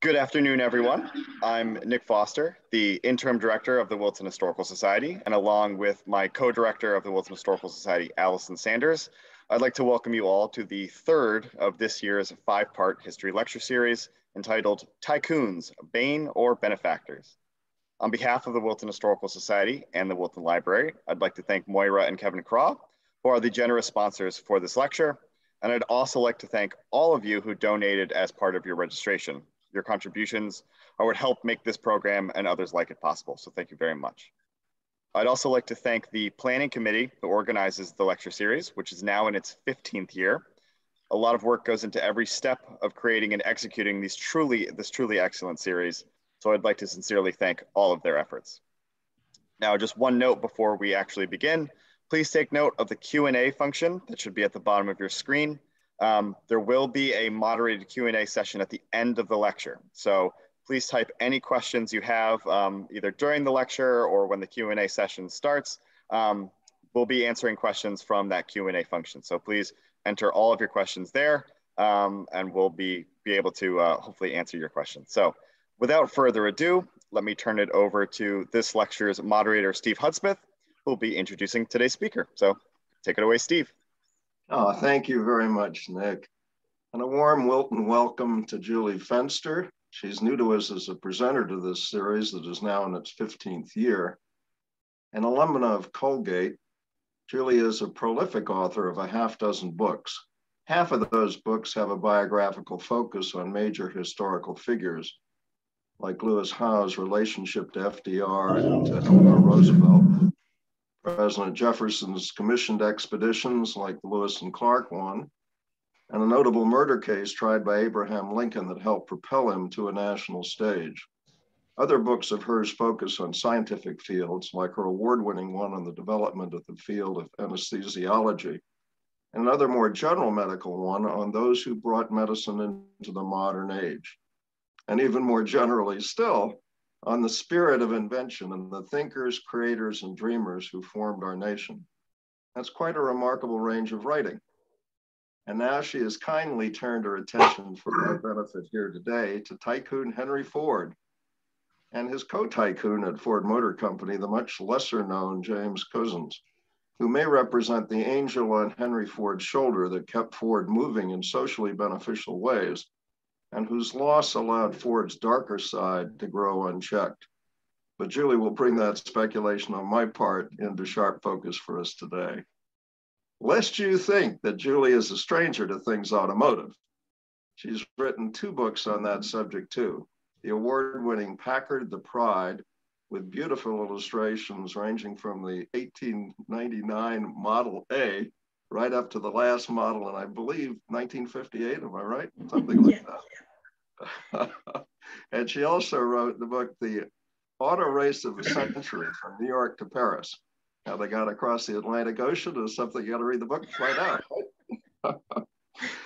Good afternoon, everyone. I'm Nick Foster, the interim director of the Wilton Historical Society, and along with my co-director of the Wilton Historical Society, Allison Sanders, I'd like to welcome you all to the third of this year's five-part history lecture series entitled Tycoons, Bane or Benefactors. On behalf of the Wilton Historical Society and the Wilton Library, I'd like to thank Moira and Kevin Craw, who are the generous sponsors for this lecture. And I'd also like to thank all of you who donated as part of your registration. Your contributions would help make this program and others like it possible. So thank you very much. I'd also like to thank the planning committee that organizes the lecture series, which is now in its 15th year. A lot of work goes into every step of creating and executing these truly, this truly excellent series. So I'd like to sincerely thank all of their efforts. Now, just one note before we actually begin, please take note of the Q&A function that should be at the bottom of your screen. Um, there will be a moderated Q&A session at the end of the lecture. So please type any questions you have um, either during the lecture or when the Q&A session starts. Um, we'll be answering questions from that Q&A function. So please enter all of your questions there um, and we'll be, be able to uh, hopefully answer your questions. So without further ado, let me turn it over to this lecture's moderator, Steve Hudspeth, who will be introducing today's speaker. So take it away, Steve. Oh, thank you very much, Nick. And a warm Wilton welcome to Julie Fenster. She's new to us as a presenter to this series that is now in its 15th year. An alumna of Colgate, Julie is a prolific author of a half dozen books. Half of those books have a biographical focus on major historical figures, like Louis Howe's relationship to FDR and to Eleanor Roosevelt, President Jefferson's commissioned expeditions like the Lewis and Clark one, and a notable murder case tried by Abraham Lincoln that helped propel him to a national stage. Other books of hers focus on scientific fields, like her award winning one on the development of the field of anesthesiology, and another more general medical one on those who brought medicine into the modern age. And even more generally still, on the spirit of invention and the thinkers, creators, and dreamers who formed our nation. That's quite a remarkable range of writing. And now she has kindly turned her attention for our benefit here today to tycoon Henry Ford and his co-tycoon at Ford Motor Company, the much lesser known James Couzens, who may represent the angel on Henry Ford's shoulder that kept Ford moving in socially beneficial ways and whose loss allowed Ford's darker side to grow unchecked. But Julie will bring that speculation on my part into sharp focus for us today. Lest you think that Julie is a stranger to things automotive, she's written two books on that subject too. The award-winning Packard the Pride with beautiful illustrations ranging from the 1899 Model A right up to the last model, and I believe 1958. Am I right? Something like that. and she also wrote the book, The Auto Race of the Century, from New York to Paris. How they got across the Atlantic Ocean is something you got to read the book to find out.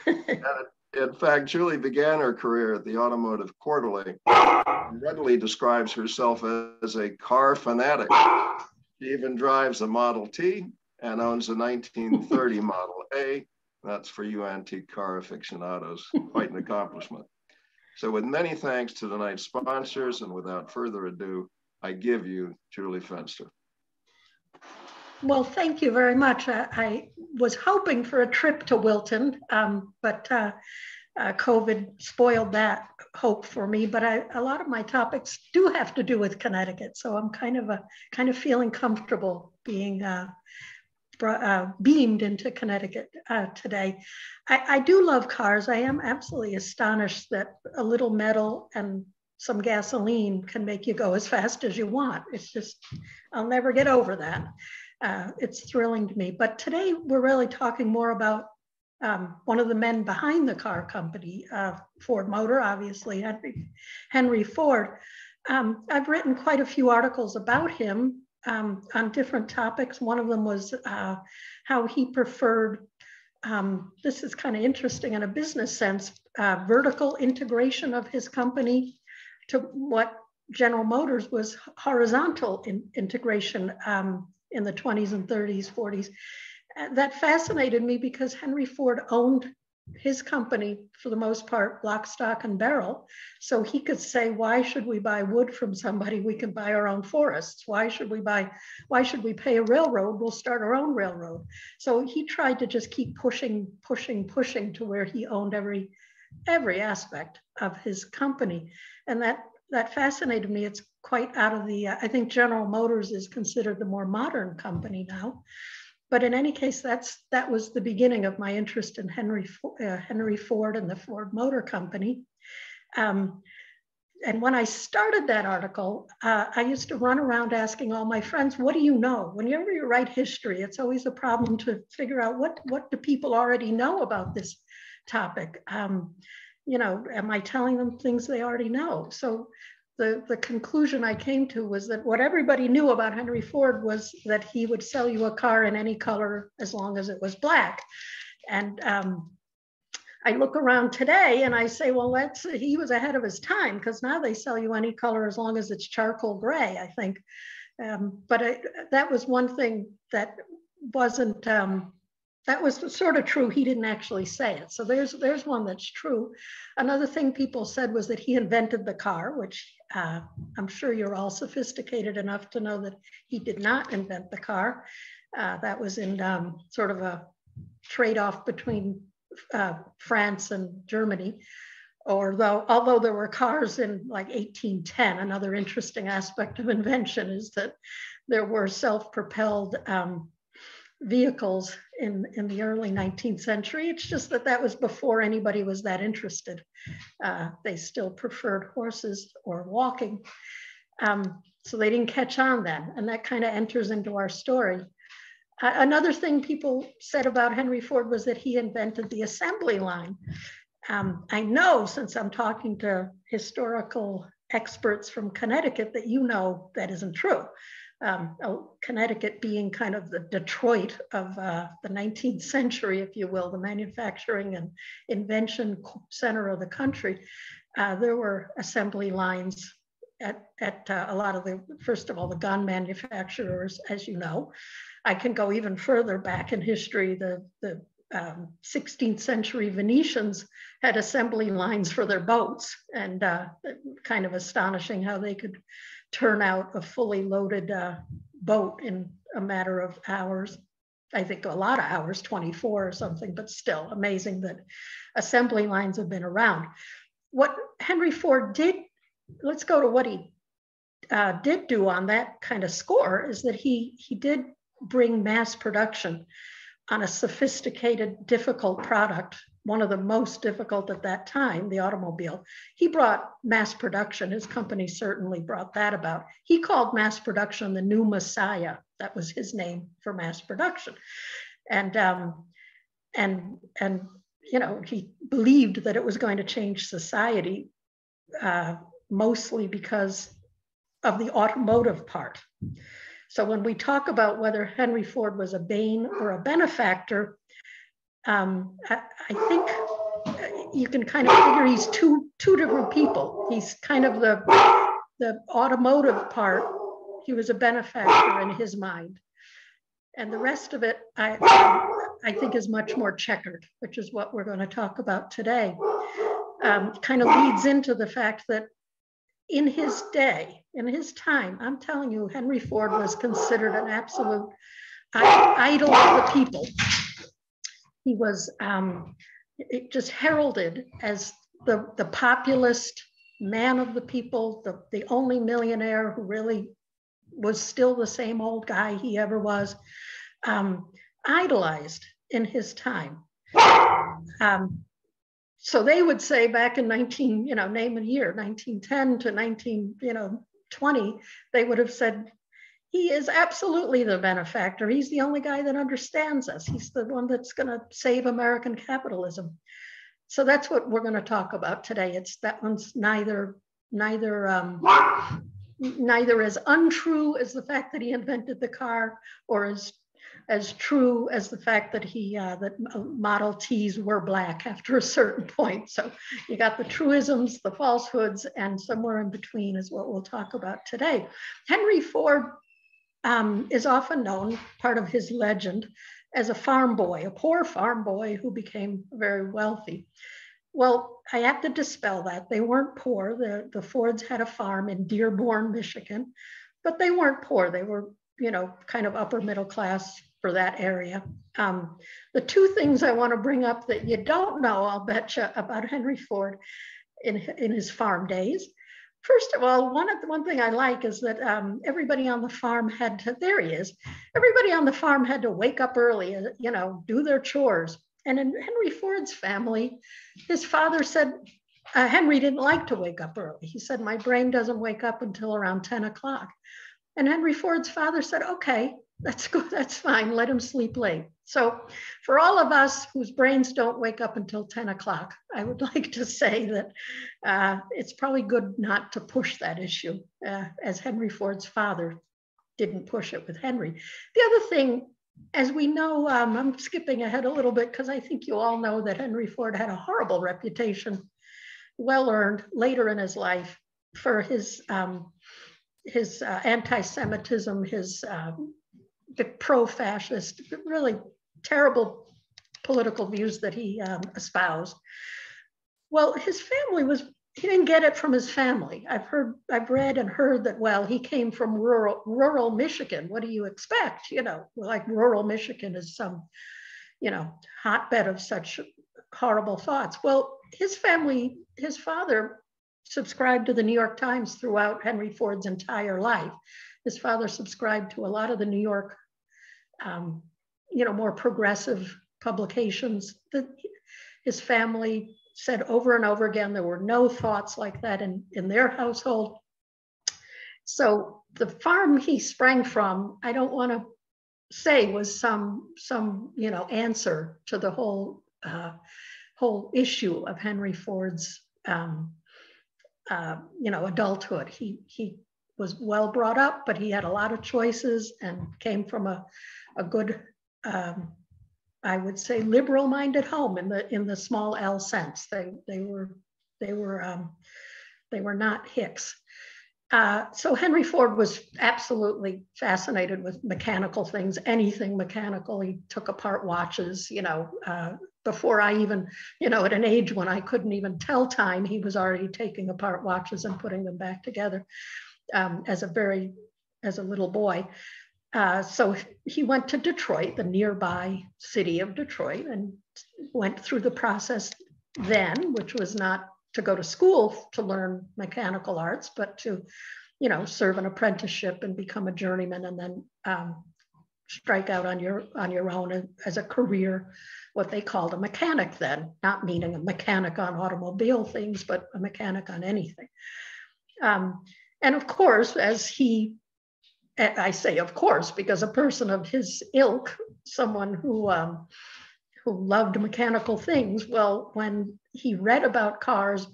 in fact, Julie began her career at the Automotive Quarterly and readily describes herself as a car fanatic. She even drives a Model T and owns a 1930 Model A. That's for you antique car aficionados, quite an accomplishment. So with many thanks to tonight's sponsors and without further ado, I give you Julie Fenster. Well, thank you very much. I, I was hoping for a trip to Wilton, um, but uh, uh, COVID spoiled that hope for me. But I, a lot of my topics do have to do with Connecticut, so I'm kind of a kind of feeling comfortable being uh, uh, beamed into Connecticut uh, today. I, I, do love cars. I am absolutely astonished that a little metal and some gasoline can make you go as fast as you want. It's just, I'll never get over that. Uh, it's thrilling to me. But today we're really talking more about um, one of the men behind the car company, uh, Ford Motor, obviously, Henry, Henry Ford. Um, I've written quite a few articles about him um, on different topics. One of them was uh, how he preferred, um, this is kind of interesting in a business sense, uh, vertical integration of his company to what General Motors was horizontal in integration um, in the 20s and 30s, 40s. Uh, that fascinated me because Henry Ford owned his company, for the most part, lock, stock, and barrel. So he could say, why should we buy wood from somebody? We can buy our own forests. Why should we buy, why should we pay a railroad? We'll start our own railroad. So he tried to just keep pushing, pushing, pushing to where he owned every, every aspect of his company. And that, that fascinated me. It's quite out of the, uh, I think General Motors is considered the more modern company now. But in any case, that's that was the beginning of my interest in Henry uh, Henry Ford and the Ford Motor Company. Um, and when I started that article, uh, I used to run around asking all my friends, "What do you know?" Whenever you write history, it's always a problem to figure out what what do people already know about this topic. Um, you know, am I telling them things they already know? So the, the conclusion I came to was that what everybody knew about Henry Ford was that he would sell you a car in any color as long as it was black. And um, I look around today and I say, well, that's he was ahead of his time because now they sell you any color as long as it's charcoal gray, I think. Um, but I, that was one thing that wasn't um, that was sort of true. He didn't actually say it. So there's there's one that's true. Another thing people said was that he invented the car, which uh, I'm sure you're all sophisticated enough to know that he did not invent the car. Uh, that was in um, sort of a trade-off between uh, France and Germany. Or though, although there were cars in like 1810, another interesting aspect of invention is that there were self-propelled um, vehicles in, in the early 19th century. It's just that that was before anybody was that interested. Uh, they still preferred horses or walking. Um, so they didn't catch on then. And that kind of enters into our story. Uh, another thing people said about Henry Ford was that he invented the assembly line. Um, I know since I'm talking to historical experts from Connecticut that you know that isn't true um, oh, Connecticut being kind of the Detroit of uh, the 19th century, if you will, the manufacturing and invention center of the country, uh, there were assembly lines at, at uh, a lot of the, first of all, the gun manufacturers, as you know. I can go even further back in history. The, the um, 16th century Venetians had assembly lines for their boats, and uh, kind of astonishing how they could turn out a fully loaded uh, boat in a matter of hours. I think a lot of hours, 24 or something, but still amazing that assembly lines have been around. What Henry Ford did, let's go to what he uh, did do on that kind of score, is that he, he did bring mass production on a sophisticated, difficult product one of the most difficult at that time, the automobile. He brought mass production. His company certainly brought that about. He called mass production the new Messiah. That was his name for mass production. And um, and and you know he believed that it was going to change society, uh, mostly because of the automotive part. So when we talk about whether Henry Ford was a bane or a benefactor, um, I, I, think you can kind of figure he's two two different people. He's kind of the the automotive part. He was a benefactor in his mind, and the rest of it, I I think, is much more checkered, which is what we're going to talk about today. Um, kind of leads into the fact that in his day, in his time, I'm telling you, Henry Ford was considered an absolute idol of the people he was um, just heralded as the, the populist man of the people, the, the only millionaire who really was still the same old guy he ever was, um, idolized in his time. Um, so they would say back in 19, you know, name a year, 1910 to 19, you know, 20, they would have said he is absolutely the benefactor. He's the only guy that understands us. He's the one that's going to save American capitalism. So that's what we're going to talk about today. It's that one's neither neither um, neither as untrue as the fact that he invented the car, or as as true as the fact that he uh, that Model Ts were black after a certain point. So you got the truisms, the falsehoods, and somewhere in between is what we'll talk about today. Henry Ford um, is often known, part of his legend, as a farm boy, a poor farm boy who became very wealthy. Well, I have to dispel that. They weren't poor. The, the Fords had a farm in Dearborn, Michigan, but they weren't poor. They were, you know, kind of upper middle class for that area. Um, the two things I want to bring up that you don't know, I'll bet you, about Henry Ford in, in his farm days. First of all, one, of the, one thing I like is that um, everybody on the farm had to, there he is, everybody on the farm had to wake up early, uh, you know, do their chores. And in Henry Ford's family, his father said, uh, Henry didn't like to wake up early. He said, My brain doesn't wake up until around 10 o'clock. And Henry Ford's father said, Okay, that's good, that's fine, let him sleep late. So, for all of us whose brains don't wake up until 10 o'clock, I would like to say that uh, it's probably good not to push that issue, uh, as Henry Ford's father didn't push it with Henry. The other thing as we know, um, I'm skipping ahead a little bit because I think you all know that Henry Ford had a horrible reputation, well earned later in his life for his um, his uh, anti-Semitism, his um, pro-fascist, really terrible political views that he um, espoused. Well, his family was he didn't get it from his family. I've heard, I've read and heard that, well, he came from rural, rural Michigan. What do you expect? You know, like rural Michigan is some, you know, hotbed of such horrible thoughts. Well, his family, his father subscribed to the New York Times throughout Henry Ford's entire life. His father subscribed to a lot of the New York, um, you know, more progressive publications. That his family said over and over again there were no thoughts like that in, in their household. So the farm he sprang from, I don't want to say was some some you know answer to the whole uh, whole issue of Henry Ford's um, uh, you know adulthood. He he was well brought up, but he had a lot of choices and came from a a good um, I would say liberal-minded home in the in the small L sense. They they were they were um, they were not Hicks. Uh, so Henry Ford was absolutely fascinated with mechanical things, anything mechanical. He took apart watches, you know, uh, before I even, you know, at an age when I couldn't even tell time, he was already taking apart watches and putting them back together um, as a very, as a little boy. Uh, so he went to Detroit, the nearby city of Detroit, and went through the process then, which was not to go to school to learn mechanical arts, but to, you know, serve an apprenticeship and become a journeyman, and then um, strike out on your on your own as a career, what they called a mechanic then, not meaning a mechanic on automobile things, but a mechanic on anything. Um, and of course, as he I say, of course, because a person of his ilk, someone who um, who loved mechanical things, well, when he read about cars,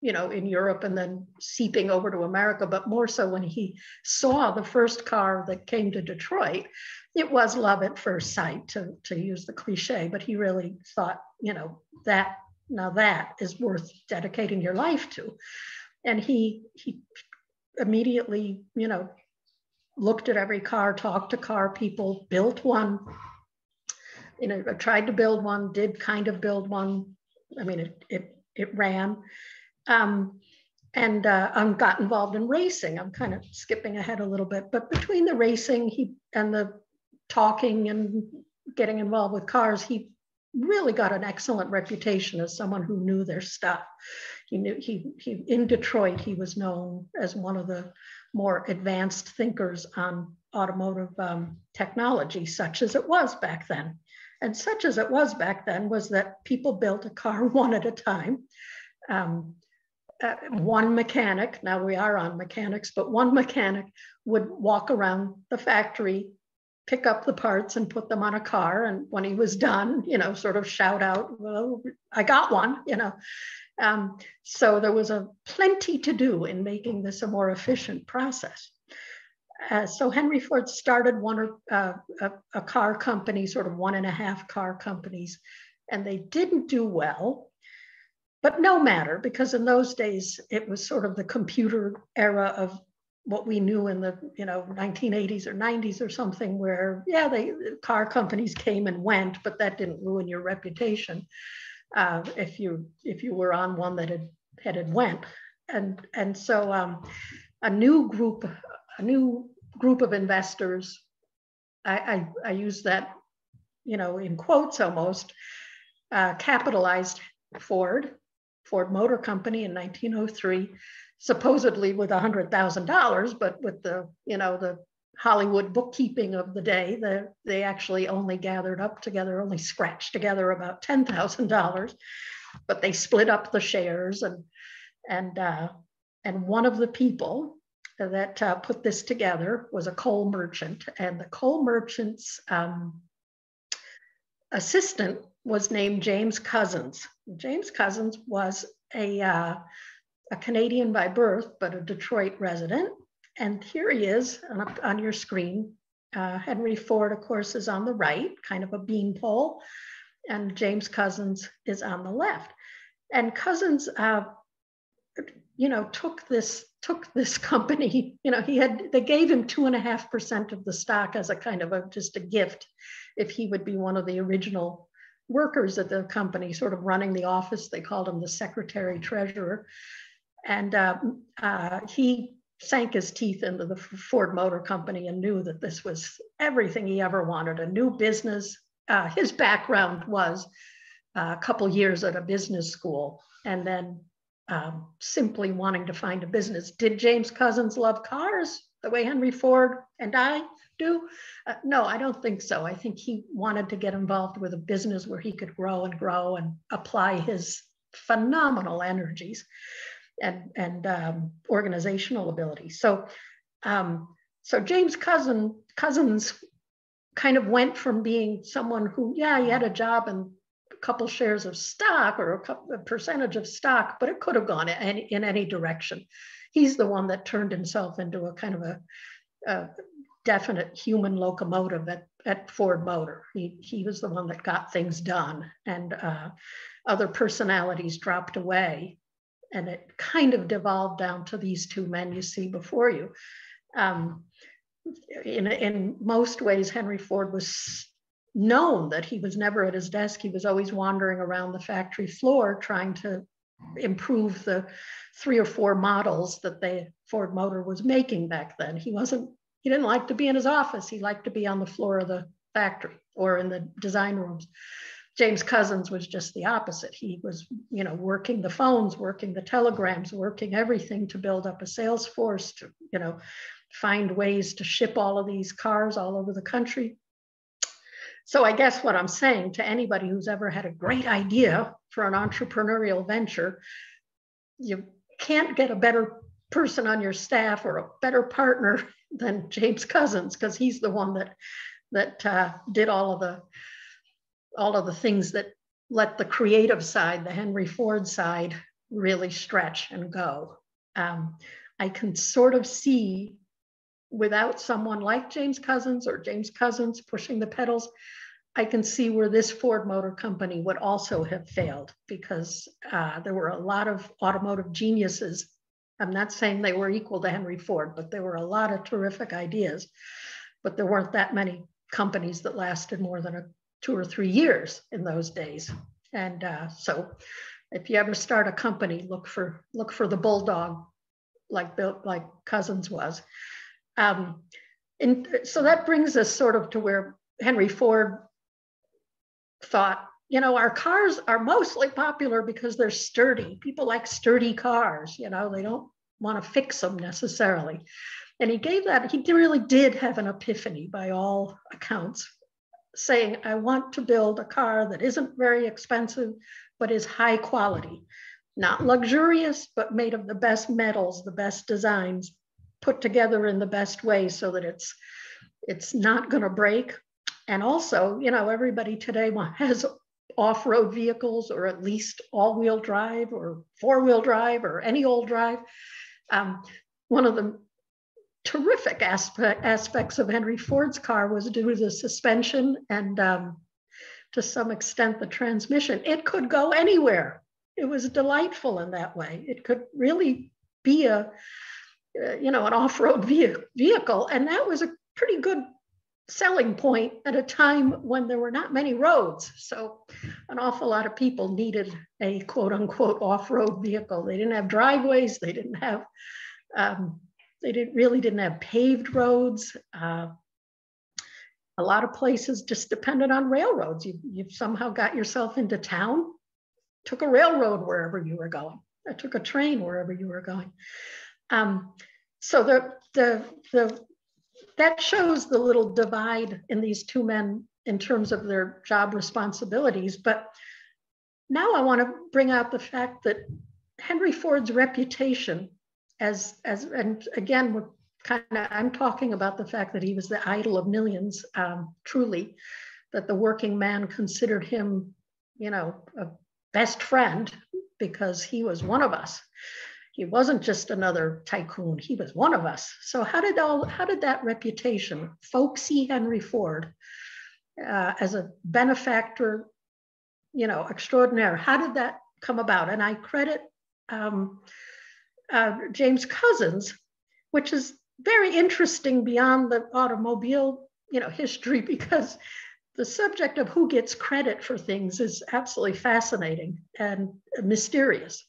you know, in Europe and then seeping over to America, but more so when he saw the first car that came to Detroit, it was love at first sight, to to use the cliche. But he really thought, you know, that now that is worth dedicating your life to, and he he immediately, you know, looked at every car, talked to car people, built one. You know, I tried to build one, did kind of build one. I mean, it it it ran, um, and uh, I got involved in racing. I'm kind of skipping ahead a little bit, but between the racing he and the talking and getting involved with cars, he really got an excellent reputation as someone who knew their stuff. He knew he, he in Detroit, he was known as one of the more advanced thinkers on automotive um, technology, such as it was back then. And such as it was back then was that people built a car one at a time. Um, uh, one mechanic, now we are on mechanics, but one mechanic would walk around the factory, pick up the parts and put them on a car. And when he was done, you know, sort of shout out, well, I got one, you know. Um, so there was a plenty to do in making this a more efficient process. Uh, so Henry Ford started one or uh, a, a, car company, sort of one and a half car companies, and they didn't do well. But no matter, because in those days it was sort of the computer era of what we knew in the you know 1980s or 90s or something where yeah they car companies came and went but that didn't ruin your reputation uh, if you if you were on one that had had went. And and so um, a new group a new group of investors I, I, I use that you know in quotes almost uh, capitalized Ford Ford Motor Company in 1903 supposedly with $100,000, but with the, you know, the Hollywood bookkeeping of the day, the, they actually only gathered up together, only scratched together about $10,000, but they split up the shares and, and, uh, and one of the people that uh, put this together was a coal merchant and the coal merchant's um, assistant was named James Couzens. James Couzens was a uh, a Canadian by birth, but a Detroit resident. And here he is on, on your screen. Uh, Henry Ford, of course, is on the right, kind of a beanpole, and James Couzens is on the left. And Couzens, uh, you know, took this took this company. You know, he had they gave him two and a half percent of the stock as a kind of a just a gift, if he would be one of the original workers at the company, sort of running the office. They called him the secretary treasurer. And uh, uh, he sank his teeth into the Ford Motor Company and knew that this was everything he ever wanted a new business. Uh, his background was uh, a couple years at a business school and then um, simply wanting to find a business. Did James Couzens love cars the way Henry Ford and I do? Uh, no, I don't think so. I think he wanted to get involved with a business where he could grow and grow and apply his phenomenal energies and, and um, organizational ability. So, um, so James Cousin, Couzens kind of went from being someone who, yeah, he had a job and a couple shares of stock or a, couple, a percentage of stock, but it could have gone in, in any direction. He's the one that turned himself into a kind of a, a definite human locomotive at, at Ford Motor. He, he was the one that got things done and uh, other personalities dropped away and it kind of devolved down to these two men you see before you. Um, in, in most ways, Henry Ford was known that he was never at his desk. He was always wandering around the factory floor trying to improve the three or four models that the Ford Motor was making back then. He wasn't, he didn't like to be in his office. He liked to be on the floor of the factory or in the design rooms. James Couzens was just the opposite. He was, you know, working the phones, working the telegrams, working everything to build up a sales force, to, you know, find ways to ship all of these cars all over the country. So I guess what I'm saying to anybody who's ever had a great idea for an entrepreneurial venture, you can't get a better person on your staff or a better partner than James Couzens because he's the one that that uh, did all of the all of the things that let the creative side, the Henry Ford side, really stretch and go. Um, I can sort of see without someone like James Couzens or James Couzens pushing the pedals, I can see where this Ford Motor Company would also have failed because uh, there were a lot of automotive geniuses. I'm not saying they were equal to Henry Ford, but there were a lot of terrific ideas. But there weren't that many companies that lasted more than a two or three years in those days. And uh, so if you ever start a company, look for look for the bulldog like Bill, like Couzens was. Um, and so that brings us sort of to where Henry Ford thought, you know, our cars are mostly popular because they're sturdy. People like sturdy cars, you know, they don't want to fix them necessarily. And he gave that, he really did have an epiphany by all accounts saying, I want to build a car that isn't very expensive, but is high quality, not luxurious, but made of the best metals, the best designs, put together in the best way so that it's it's not going to break. And also, you know, everybody today has off-road vehicles or at least all-wheel drive or four-wheel drive or any old drive. Um, one of the terrific aspect, aspects of Henry Ford's car was due to the suspension and um, to some extent the transmission. It could go anywhere. It was delightful in that way. It could really be a, uh, you know, an off-road vehicle. And that was a pretty good selling point at a time when there were not many roads. So an awful lot of people needed a quote unquote off-road vehicle. They didn't have driveways. They didn't have, um, they didn't really didn't have paved roads. Uh, a lot of places just depended on railroads. You, you somehow got yourself into town, took a railroad wherever you were going. I took a train wherever you were going. Um, so the, the, the, that shows the little divide in these two men in terms of their job responsibilities. But now I want to bring out the fact that Henry Ford's reputation as, as and again, we're kind of, I'm talking about the fact that he was the idol of millions, um, truly, that the working man considered him, you know, a best friend because he was one of us. He wasn't just another tycoon, he was one of us. So how did all how did that reputation, folksy Henry Ford, uh, as a benefactor, you know, extraordinaire, how did that come about? And I credit um, uh, James Couzens, which is very interesting beyond the automobile, you know, history because the subject of who gets credit for things is absolutely fascinating and mysterious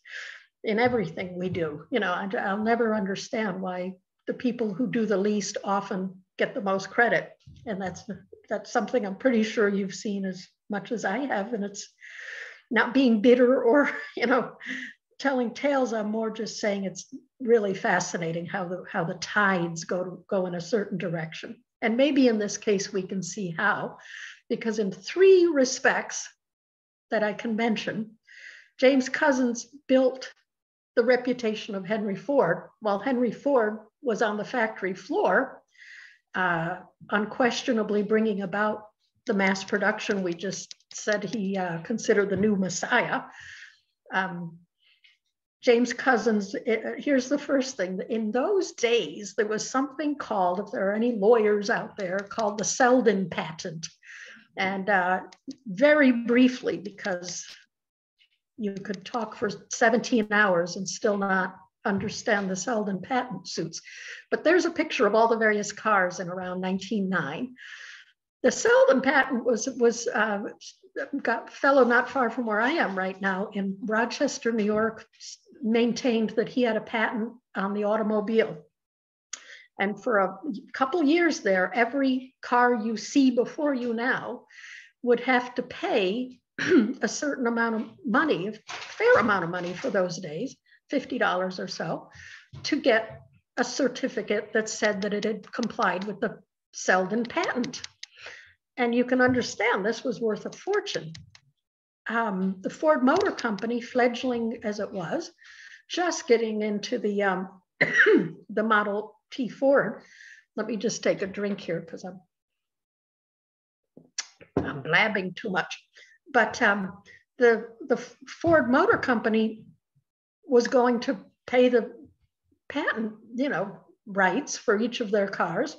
in everything we do. You know, I, will never understand why the people who do the least often get the most credit, and that's that's something I'm pretty sure you've seen as much as I have, and it's not being bitter or you know telling tales. I'm more just saying it's really fascinating how the how the tides go to go in a certain direction. And maybe in this case we can see how, because in three respects that I can mention, James Couzens built the reputation of Henry Ford. While Henry Ford was on the factory floor, uh, unquestionably bringing about the mass production we just said he uh, considered the new messiah. Um, James Couzens, it, uh, here's the first thing. In those days, there was something called, if there are any lawyers out there, called the Selden patent. And uh, very briefly, because you could talk for 17 hours and still not understand the Selden patent suits. But there's a picture of all the various cars in around 1909. The Selden patent was, was uh, got fellow not far from where I am right now in Rochester, New York, maintained that he had a patent on the automobile. And for a couple years there, every car you see before you now would have to pay a certain amount of money, a fair amount of money for those days, $50 or so, to get a certificate that said that it had complied with the Selden patent. And you can understand this was worth a fortune um, the Ford Motor Company, fledgling as it was, just getting into the um, the Model T Ford. Let me just take a drink here because I'm I'm blabbing too much. But um, the the Ford Motor Company was going to pay the patent, you know, rights for each of their cars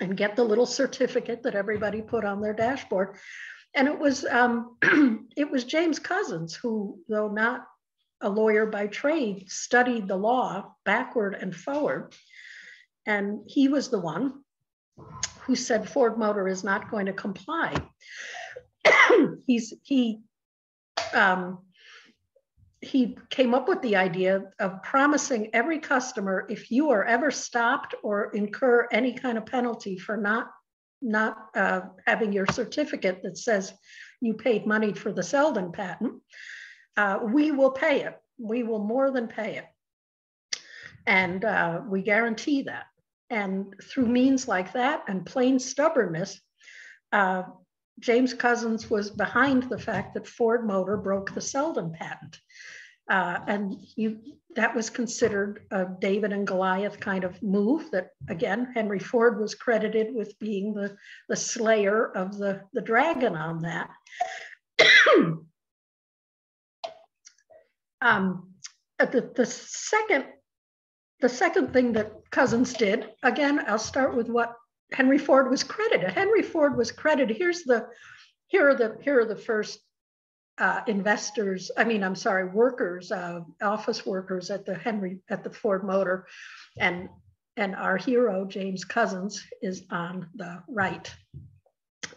and get the little certificate that everybody put on their dashboard and it was um, it was James Couzens who, though not a lawyer by trade, studied the law backward and forward, and he was the one who said Ford Motor is not going to comply. He's he um, he came up with the idea of promising every customer if you are ever stopped or incur any kind of penalty for not not uh, having your certificate that says you paid money for the Selden patent, uh, we will pay it. We will more than pay it. And uh, we guarantee that. And through means like that and plain stubbornness, uh, James Couzens was behind the fact that Ford Motor broke the Selden patent. Uh, and you, that was considered a David and Goliath kind of move that, again, Henry Ford was credited with being the, the slayer of the, the dragon on that. um, the, the second the second thing that Couzens did, again, I'll start with what Henry Ford was credited. Henry Ford was credited. Here's the here are the here are the first uh, investors, I mean, I'm sorry, workers, uh, office workers at the Henry, at the Ford Motor. And, and our hero, James Couzens, is on the right.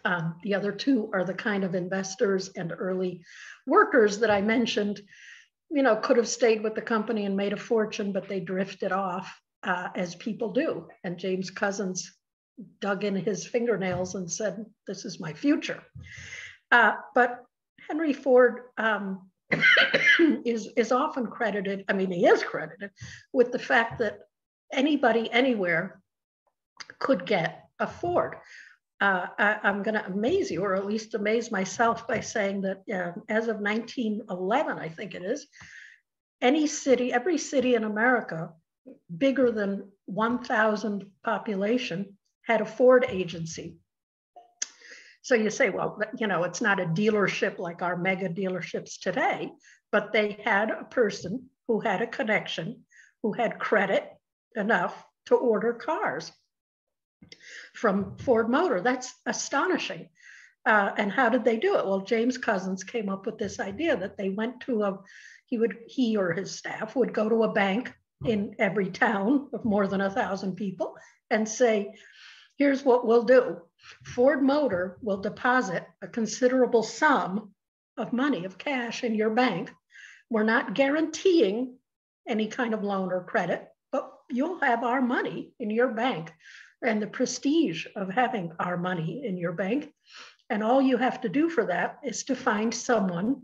Um, the other two are the kind of investors and early workers that I mentioned, you know, could have stayed with the company and made a fortune, but they drifted off uh, as people do. And James Couzens dug in his fingernails and said, this is my future. Uh, but Henry Ford um, is, is often credited, I mean, he is credited with the fact that anybody anywhere could get a Ford. Uh, I, am going to amaze you, or at least amaze myself, by saying that uh, as of 1911, I think it is, any city, every city in America bigger than 1,000 population had a Ford agency. So you say, well, you know, it's not a dealership like our mega dealerships today, but they had a person who had a connection, who had credit enough to order cars from Ford Motor. That's astonishing. Uh, and how did they do it? Well, James Couzens came up with this idea that they went to a, he would, he or his staff would go to a bank in every town of more than a thousand people and say, here's what we'll do. Ford Motor will deposit a considerable sum of money, of cash in your bank. We're not guaranteeing any kind of loan or credit, but you'll have our money in your bank and the prestige of having our money in your bank. And all you have to do for that is to find someone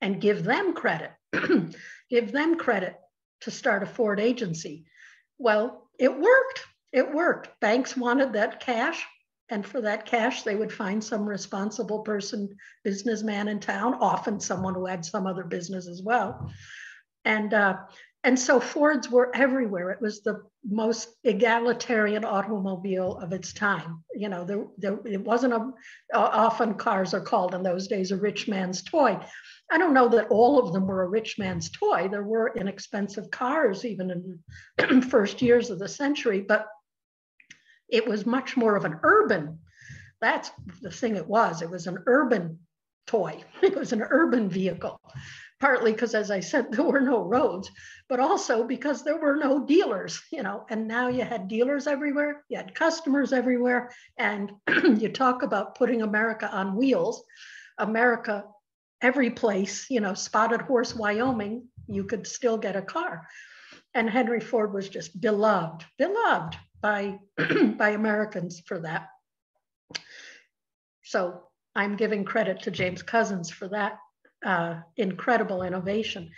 and give them credit. give them credit to start a Ford agency. Well, it worked. It worked. Banks wanted that cash. And for that cash, they would find some responsible person, businessman in town, often someone who had some other business as well. And, uh, and so Fords were everywhere. It was the most egalitarian automobile of its time. You know, there, there, it wasn't a, often cars are called in those days a rich man's toy. I don't know that all of them were a rich man's toy. There were inexpensive cars even in first years of the century, but it was much more of an urban. That's the thing it was. It was an urban toy. It was an urban vehicle, partly because, as I said, there were no roads, but also because there were no dealers, you know, and now you had dealers everywhere, you had customers everywhere, and you talk about putting America on wheels. America every place, you know, Spotted Horse, Wyoming, you could still get a car. And Henry Ford was just beloved, beloved by, by Americans for that. So I'm giving credit to James Couzens for that uh, incredible innovation.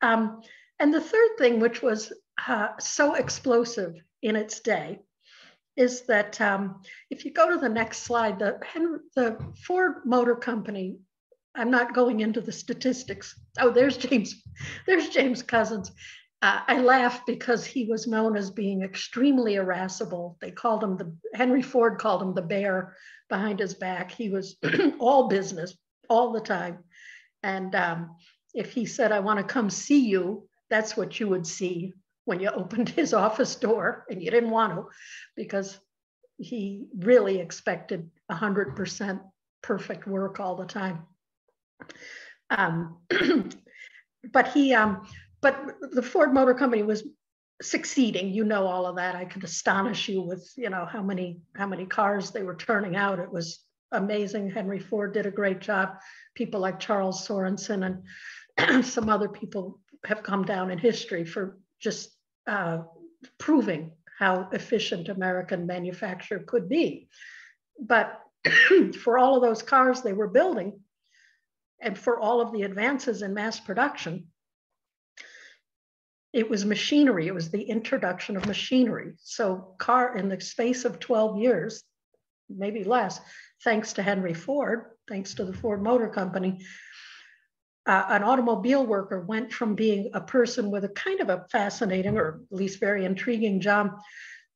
Um, and the third thing, which was uh, so explosive in its day, is that um, if you go to the next slide, the, Henry, the Ford Motor Company I'm not going into the statistics. Oh, there's James, there's James Couzens. Uh, I laugh because he was known as being extremely irascible. They called him the, Henry Ford called him the bear behind his back. He was all business all the time. And um, if he said, I want to come see you, that's what you would see when you opened his office door and you didn't want to because he really expected 100% perfect work all the time. Um, but he, um, but the Ford Motor Company was succeeding. You know all of that. I could astonish you with, you know, how many how many cars they were turning out. It was amazing. Henry Ford did a great job. People like Charles Sorensen and some other people have come down in history for just uh, proving how efficient American manufacture could be. But for all of those cars they were building, and for all of the advances in mass production, it was machinery. It was the introduction of machinery. So car in the space of 12 years, maybe less, thanks to Henry Ford, thanks to the Ford Motor Company, uh, an automobile worker went from being a person with a kind of a fascinating or at least very intriguing job.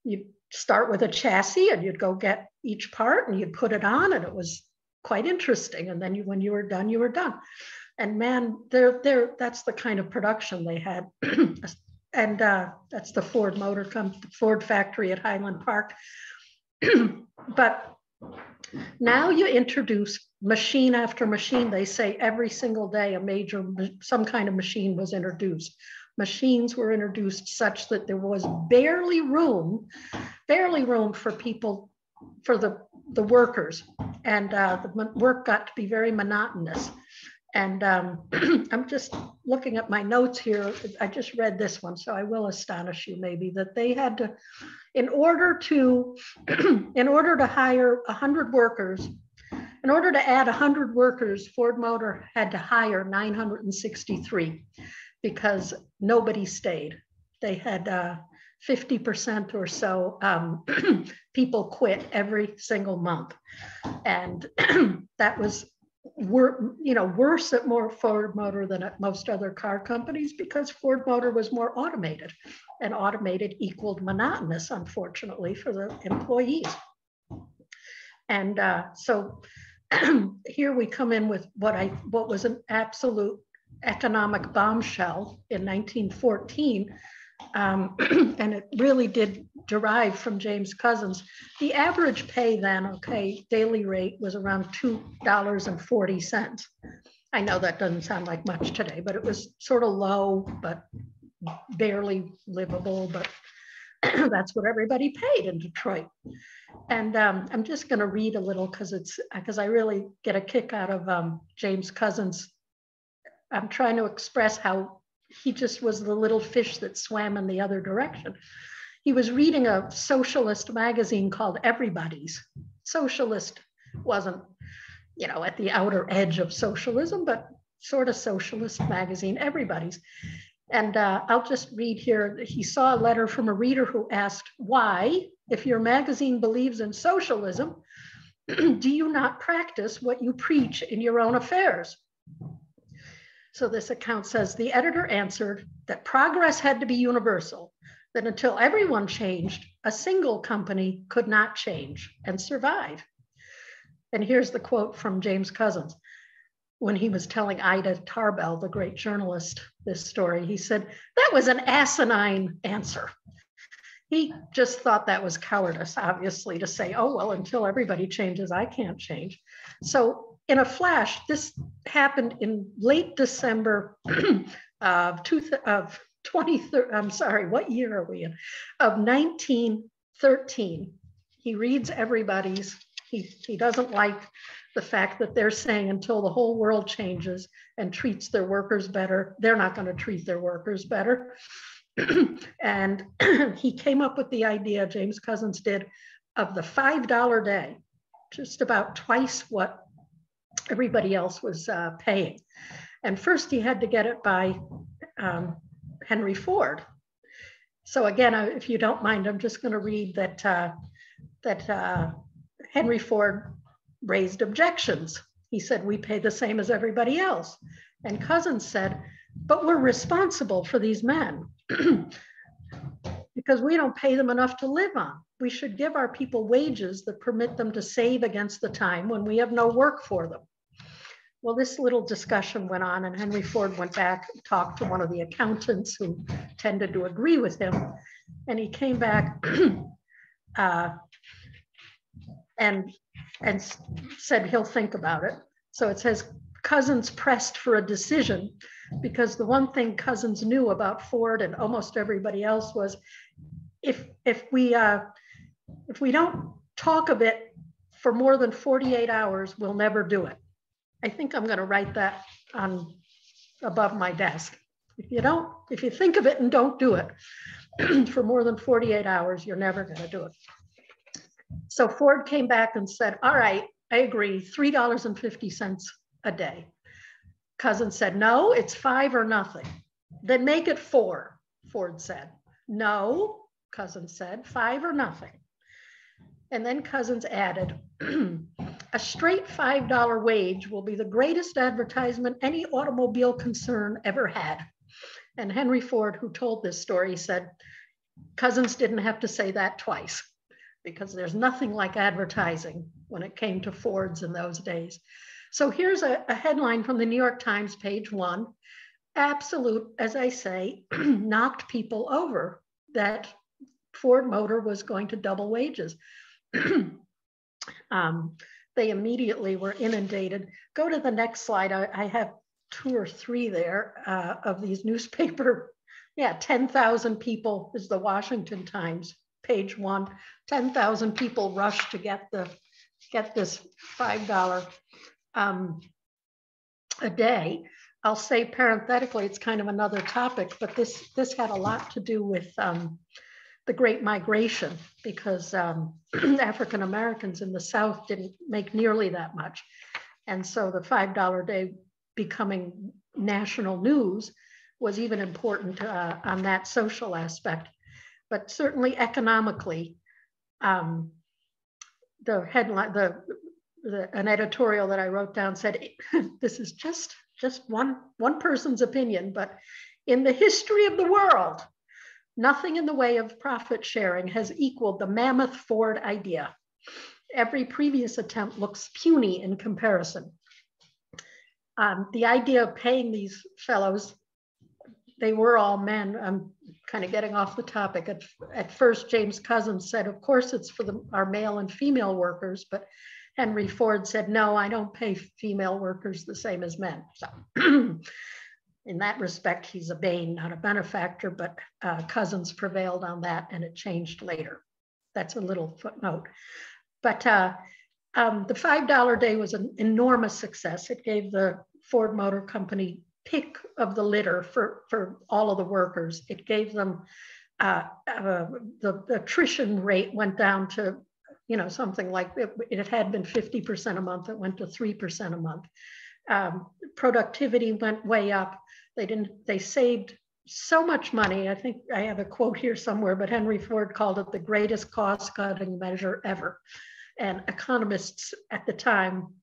You'd start with a chassis and you'd go get each part and you'd put it on and it was quite interesting. And then you, when you were done, you were done. And man, they're, they're, that's the kind of production they had. and uh, that's the Ford Motor Company, Ford factory at Highland Park. but now you introduce machine after machine, they say every single day a major, some kind of machine was introduced. Machines were introduced such that there was barely room, barely room for people, for the, the workers. And uh, the work got to be very monotonous. And um, I'm just looking at my notes here. I just read this one, so I will astonish you maybe that they had to, in order to, in order to hire 100 workers, in order to add 100 workers, Ford Motor had to hire 963 because nobody stayed. They had uh, 50% or so um, people quit every single month. And that was were you know worse at more Ford Motor than at most other car companies because Ford Motor was more automated, and automated equaled monotonous, unfortunately, for the employees. And uh, so here we come in with what I what was an absolute economic bombshell in 1914 um, and it really did derive from James Couzens, The average pay then, okay, daily rate was around $2.40. I know that doesn't sound like much today, but it was sort of low, but barely livable, but that's what everybody paid in Detroit. And um, I'm just going to read a little because it's because I really get a kick out of um, James Couzens. I'm trying to express how he just was the little fish that swam in the other direction. He was reading a socialist magazine called Everybody's. Socialist wasn't, you know, at the outer edge of socialism, but sort of socialist magazine, Everybody's. And uh, I'll just read here. He saw a letter from a reader who asked, Why, if your magazine believes in socialism, do you not practice what you preach in your own affairs? So this account says the editor answered that progress had to be universal, that until everyone changed, a single company could not change and survive. And here's the quote from James Couzens when he was telling Ida Tarbell, the great journalist, this story. He said, That was an asinine answer. He just thought that was cowardice, obviously, to say, Oh, well, until everybody changes, I can't change. So in a flash, this happened in late December of, two, of 20, I'm sorry, what year are we in? Of 1913. He reads everybody's, he, he doesn't like the fact that they're saying until the whole world changes and treats their workers better, they're not going to treat their workers better. and he came up with the idea, James Couzens did, of the $5 day, just about twice what everybody else was uh, paying. And first he had to get it by um, Henry Ford. So again, if you don't mind, I'm just going to read that uh, that uh, Henry Ford raised objections. He said, we pay the same as everybody else. And Couzens said, but we're responsible for these men because we don't pay them enough to live on. We should give our people wages that permit them to save against the time when we have no work for them. Well, this little discussion went on, and Henry Ford went back and talked to one of the accountants who tended to agree with him. And he came back uh, and, and said he'll think about it. So it says Couzens pressed for a decision because the one thing Couzens knew about Ford and almost everybody else was if if we uh, if we don't talk of it for more than 48 hours, we'll never do it. I think I'm going to write that on above my desk. If you don't, if you think of it and don't do it for more than 48 hours, you're never going to do it. So Ford came back and said, all right, I agree, $3.50 a day. Couzens said, no, it's five or nothing. Then make it four, Ford said. No, Couzens said, five or nothing. And then Couzens added, a straight $5 wage will be the greatest advertisement any automobile concern ever had. And Henry Ford, who told this story, said, Couzens didn't have to say that twice because there's nothing like advertising when it came to Fords in those days. So here's a, a headline from the New York Times, page one. Absolute, as I say, knocked people over that Ford Motor was going to double wages. um, they immediately were inundated. Go to the next slide. I, I have two or three there uh, of these newspaper. Yeah, 10,000 people is the Washington Times, page one. 10,000 people rushed to get the get this $5 um, a day. I'll say parenthetically, it's kind of another topic, but this, this had a lot to do with um, the Great Migration because um, African Americans in the South didn't make nearly that much. And so the $5 day becoming national news was even important uh, on that social aspect. But certainly economically, um, the headline, the, the, an editorial that I wrote down said, this is just, just one, one person's opinion, but in the history of the world, nothing in the way of profit sharing has equaled the mammoth Ford idea. Every previous attempt looks puny in comparison. Um, the idea of paying these fellows, they were all men. I'm kind of getting off the topic. At, at first, James Couzens said, of course, it's for the, our male and female workers, but Henry Ford said, no, I don't pay female workers the same as men. So in that respect, he's a bane, not a benefactor, but uh, Couzens prevailed on that and it changed later. That's a little footnote. But uh, um, the $5 day was an enormous success. It gave the Ford Motor Company pick of the litter for, for all of the workers. It gave them, uh, uh, the, the, attrition rate went down to, you know, something like it, it had been 50% a month, it went to 3% a month. Um, productivity went way up. They didn't, they saved so much money. I think I have a quote here somewhere, but Henry Ford called it the greatest cost cutting measure ever. And economists at the time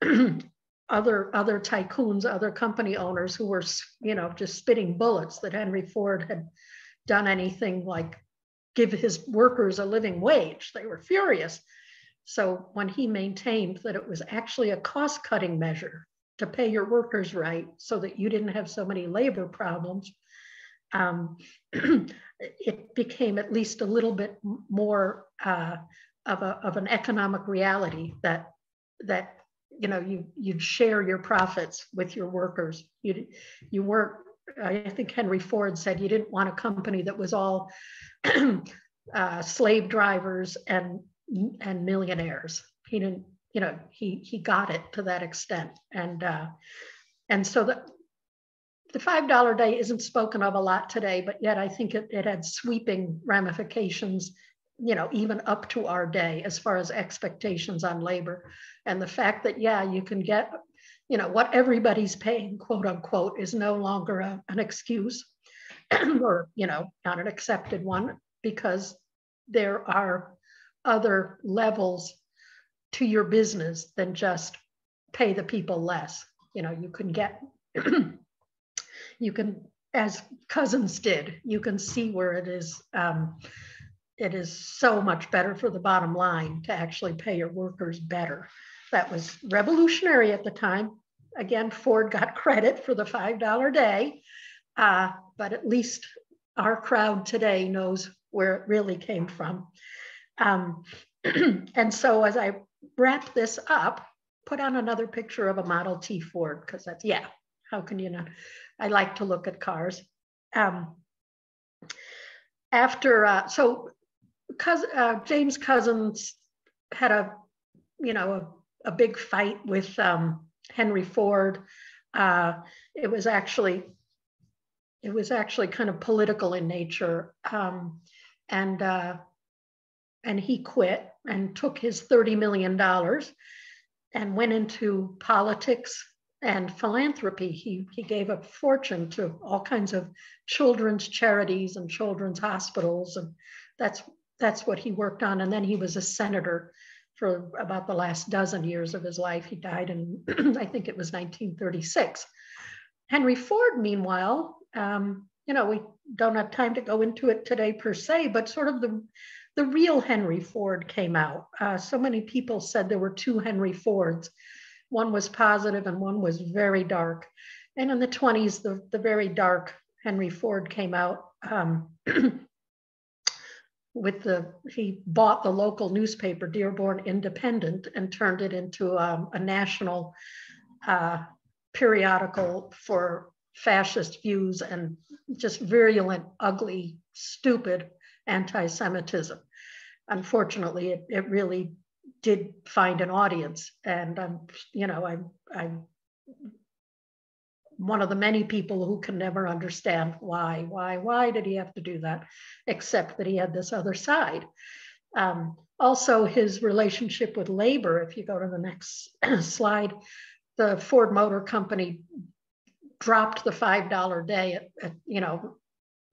other other tycoons, other company owners who were, you know, just spitting bullets that Henry Ford had done anything like give his workers a living wage. They were furious. So when he maintained that it was actually a cost-cutting measure to pay your workers right so that you didn't have so many labor problems, um, it became at least a little bit more uh, of, a, of an economic reality that that you know you you'd share your profits with your workers. You you weren't i think henry ford said you didn't want a company that was all uh, slave drivers and and millionaires he didn't you know he he got it to that extent and uh, and so the the five dollar day isn't spoken of a lot today but yet i think it, it had sweeping ramifications you know, even up to our day as far as expectations on labor. And the fact that, yeah, you can get, you know, what everybody's paying, quote unquote, is no longer a, an excuse or, you know, not an accepted one because there are other levels to your business than just pay the people less. You know, you can get, you can, as Couzens did, you can see where it is. Um, it is so much better for the bottom line to actually pay your workers better. That was revolutionary at the time. Again, Ford got credit for the $5 day, uh, but at least our crowd today knows where it really came from. Um, and so as I wrap this up, put on another picture of a Model T Ford, because that's, yeah, how can you not? I like to look at cars. Um, after, uh, so Cous- uh, James Couzens had a, you know, a, a big fight with um, Henry Ford. Uh, it was actually, it was actually kind of political in nature, um, and uh, and he quit and took his thirty million dollars and went into politics and philanthropy. He, he gave a fortune to all kinds of children's charities and children's hospitals. And that's that's what he worked on. And then he was a senator for about the last dozen years of his life. He died in, I think it was 1936. Henry Ford, meanwhile, um, you know, we don't have time to go into it today per se, but sort of the, the real Henry Ford came out. Uh, so many people said there were two Henry Fords. One was positive and one was very dark. And in the 20s, the, the very dark Henry Ford came out. Um, with the he bought the local newspaper Dearborn Independent and turned it into um, a national uh, periodical for fascist views and just virulent, ugly, stupid anti-Semitism. Unfortunately, it, it really did find an audience, and I'm, you know, I'm, I'm one of the many people who can never understand why, why, why did he have to do that, except that he had this other side. Um, also, his relationship with labor, if you go to the next slide, the Ford Motor Company dropped the $5 day, at, at, you know,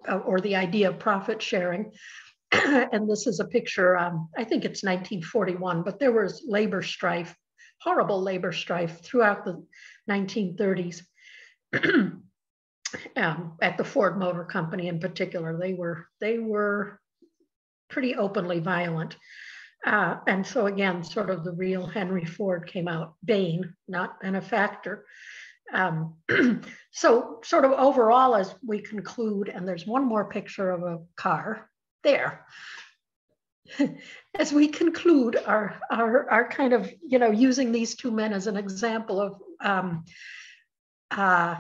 uh, or the idea of profit sharing. and this is a picture, um, I think it's 1941, but there was labor strife, horrible labor strife throughout the 1930s. um, at the Ford Motor Company in particular, they were they were pretty openly violent. Uh, and so again, sort of the real Henry Ford came out, Bane, not benefactor. Um, so sort of overall, as we conclude, and there's one more picture of a car there. as we conclude our, our, our kind of, you know, using these two men as an example of, um, uh,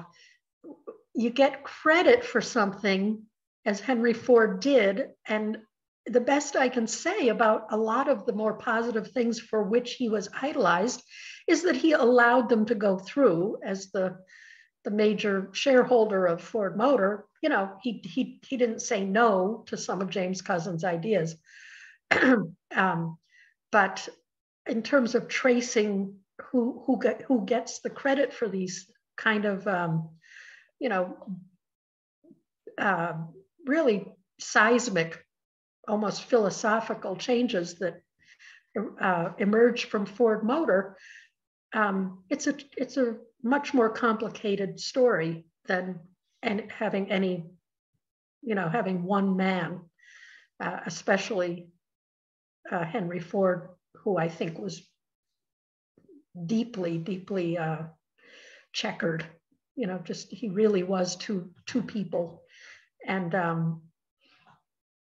you get credit for something as Henry Ford did, and the best I can say about a lot of the more positive things for which he was idolized is that he allowed them to go through as the the major shareholder of Ford Motor, you know, he he he didn't say no to some of James Couzens' ideas. um, but in terms of tracing who who get who gets the credit for these kind of um, you know uh, really seismic almost philosophical changes that uh, emerged from Ford Motor, um, it's a it's a much more complicated story than and having any, you know, having one man, uh, especially uh, Henry Ford, who I think was deeply, deeply uh, checkered. You know, just he really was two two people, and um,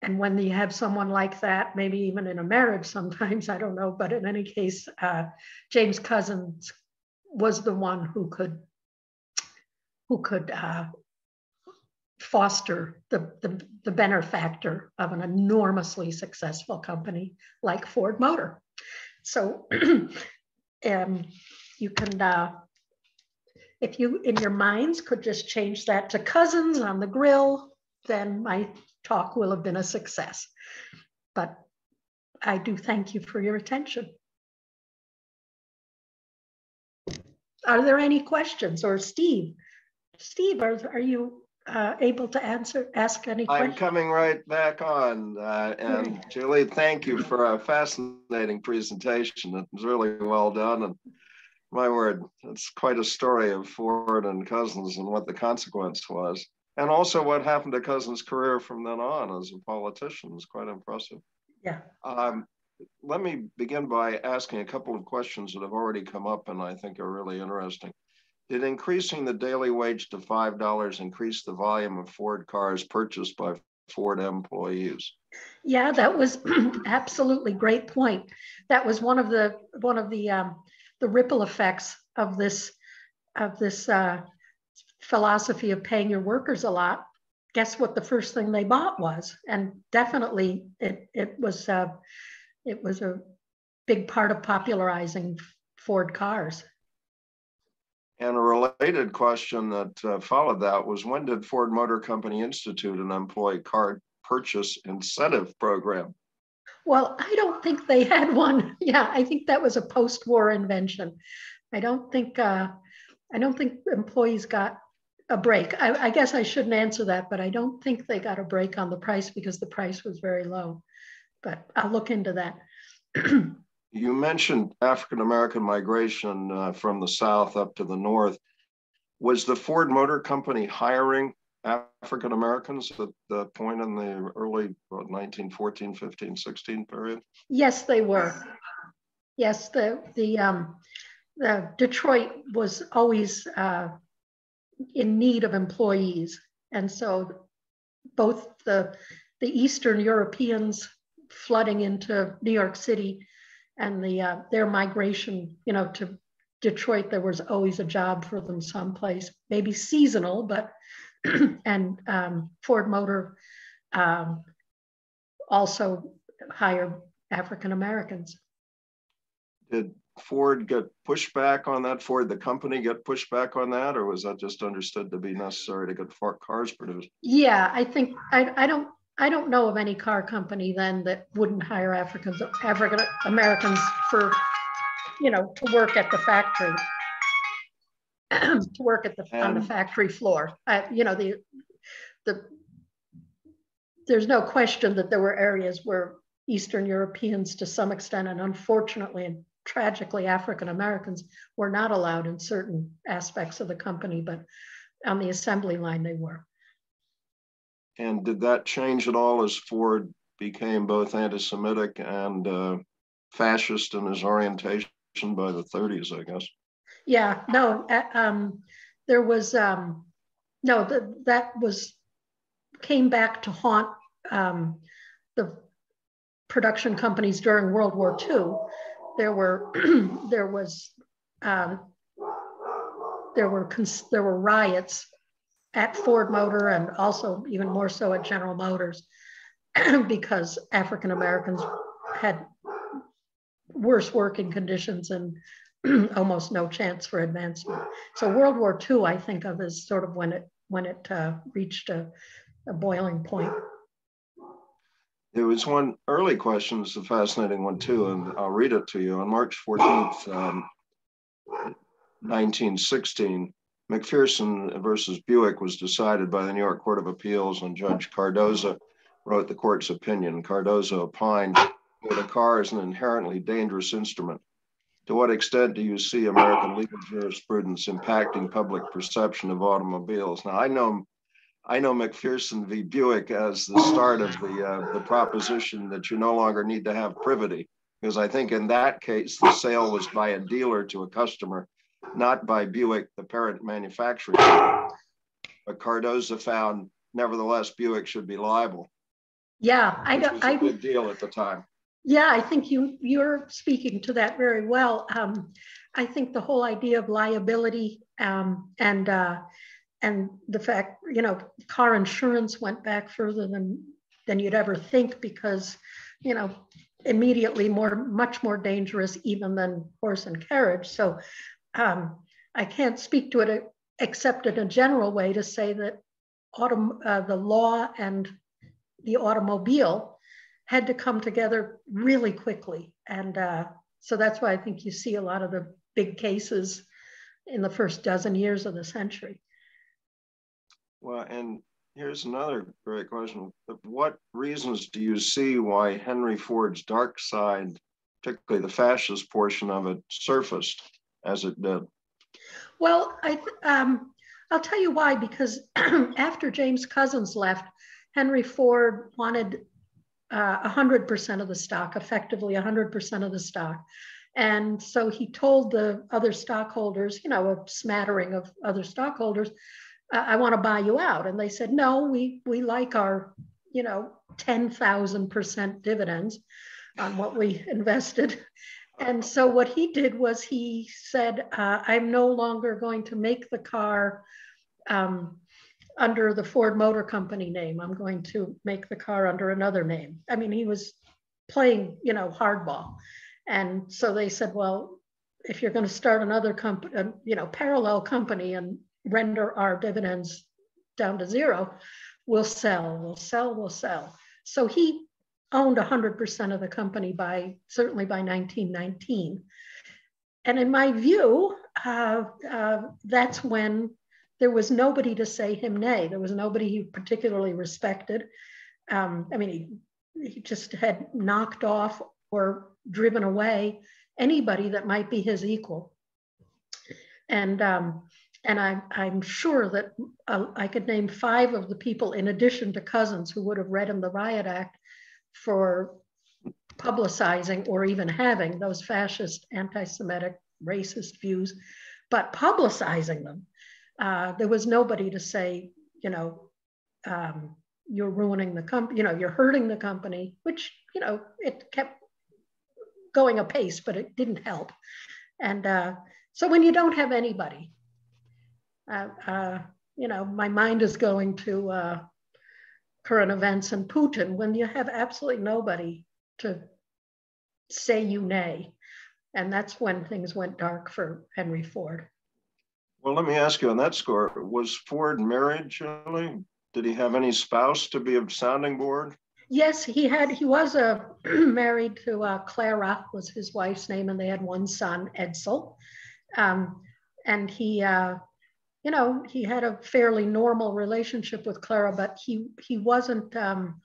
and when you have someone like that, maybe even in a marriage sometimes, I don't know, but in any case, uh, James Couzens was the one who could who could uh, foster the, the, the benefactor of an enormously successful company like Ford Motor. So um, you can, uh, if you in your minds could just change that to Couzens on the grill, then my talk will have been a success. But I do thank you for your attention. Are there any questions or Steve? Steve, are, are you uh, able to answer, ask any questions? I'm coming right back on. Uh, and Julie, thank you for a fascinating presentation. It was really well done. And my word, it's quite a story of Ford and Couzens and what the consequence was and also what happened to Couzens' career from then on as a politician is quite impressive. Yeah. Um, let me begin by asking a couple of questions that have already come up and I think are really interesting. Did increasing the daily wage to $5 increase the volume of Ford cars purchased by Ford employees? Yeah, that was absolutely great point. That was one of the one of the um, the ripple effects of this of this uh, philosophy of paying your workers a lot, guess what the first thing they bought was? And definitely it, it was uh, it was a big part of popularizing Ford cars. And a related question that uh, followed that was when did Ford Motor Company institute an employee car purchase incentive program? Well, I don't think they had one. Yeah, I think that was a post-war invention. I don't think uh, I don't think employees got a break. I, I, guess I shouldn't answer that, but I don't think they got a break on the price because the price was very low. But I'll look into that. you mentioned African American migration uh, from the South up to the North. Was the Ford Motor Company hiring African Americans at the point in the early what, 1914, 15, 16 period? Yes, they were. Yes, the the um, the Detroit was always uh, in need of employees. And so both the, the Eastern Europeans flooding into New York City and the uh, their migration, you know, to Detroit, there was always a job for them someplace, maybe seasonal, but and um, Ford Motor um, also hired African Americans. Did Ford get pushback on that? Ford, the company, get pushback on that, or was that just understood to be necessary to get cars produced? Yeah, I think I, I don't I don't know of any car company then that wouldn't hire Africans African Americans for you know to work at the factory to work at the and, on the factory floor. I, you know the the there's no question that there were areas where Eastern Europeans to some extent and unfortunately and tragically African Americans were not allowed in certain aspects of the company, but on the assembly line they were. And did that change at all as Ford became both anti-Semitic and uh, fascist in his orientation by the 30s, I guess? Yeah, no, uh, um, there was, um, no, the, that was, came back to haunt um, the production companies during World War II there were there was um, there were there were riots at Ford Motor and also even more so at General Motors because African Americans had worse working conditions and almost no chance for advancement. So World War II, I think of as sort of when it when it uh, reached a, a boiling point. There was one early question, it's a fascinating one too, and I'll read it to you. On March 14th, um, 1916, MacPherson versus Buick was decided by the New York Court of Appeals, and Judge Cardozo wrote the court's opinion. Cardozo opined that a car is an inherently dangerous instrument. To what extent do you see American legal jurisprudence impacting public perception of automobiles? Now, I know I know MacPherson v. Buick as the start of the uh, the proposition that you no longer need to have privity, because I think in that case the sale was by a dealer to a customer, not by Buick, the parent manufacturer. But Cardozo found, nevertheless, Buick should be liable. Yeah, I don't. I big deal at the time. Yeah, I think you you're speaking to that very well. Um, I think the whole idea of liability um, and uh, and the fact, you know, car insurance went back further than than you'd ever think because, you know, immediately more much more dangerous even than horse and carriage. So um, I can't speak to it except in a general way to say that autom- uh, the law and the automobile had to come together really quickly. And uh, so that's why I think you see a lot of the big cases in the first dozen years of the century. Well, and here's another great question. What reasons do you see why Henry Ford's dark side, particularly the fascist portion of it, surfaced as it did? Well, I um, I'll tell you why. Because after James Couzens left, Henry Ford wanted uh, 100% of the stock, effectively 100% of the stock. And so he told the other stockholders, you know, a smattering of other stockholders, I want to buy you out. And they said, no, we, we like our, you know, 10,000% dividends on what we invested. And so what he did was he said, uh, I'm no longer going to make the car um, under the Ford Motor Company name. I'm going to make the car under another name. I mean, he was playing, you know, hardball. And so they said, well, if you're going to start another company, uh, you know, parallel company and render our dividends down to zero, we'll sell, we'll sell, we'll sell. So he owned 100% of the company by certainly by 1919. And in my view, uh, uh, that's when there was nobody to say him nay. There was nobody he particularly respected. Um, I mean, he, he just had knocked off or driven away anybody that might be his equal. And um, and I'm, I'm sure that uh, I could name five of the people in addition to Couzens, who would have read in the Riot Act for publicizing or even having those fascist, anti-Semitic, racist views, but publicizing them. Uh, there was nobody to say, you know, um, you're ruining the company, you know, you're hurting the company, which you know, it kept going apace, but it didn't help. And uh, so when you don't have anybody, uh, uh, you know, my mind is going to uh, current events and Putin. When you have absolutely nobody to say you nay, and that's when things went dark for Henry Ford. Well, let me ask you on that score: Was Ford married, Julie? Did he have any spouse to be a sounding board? Yes, he had. He was uh, married to uh, Clara, was his wife's name, and they had one son, Edsel. Um, and he, uh, you know, he had a fairly normal relationship with Clara, but he he wasn't um,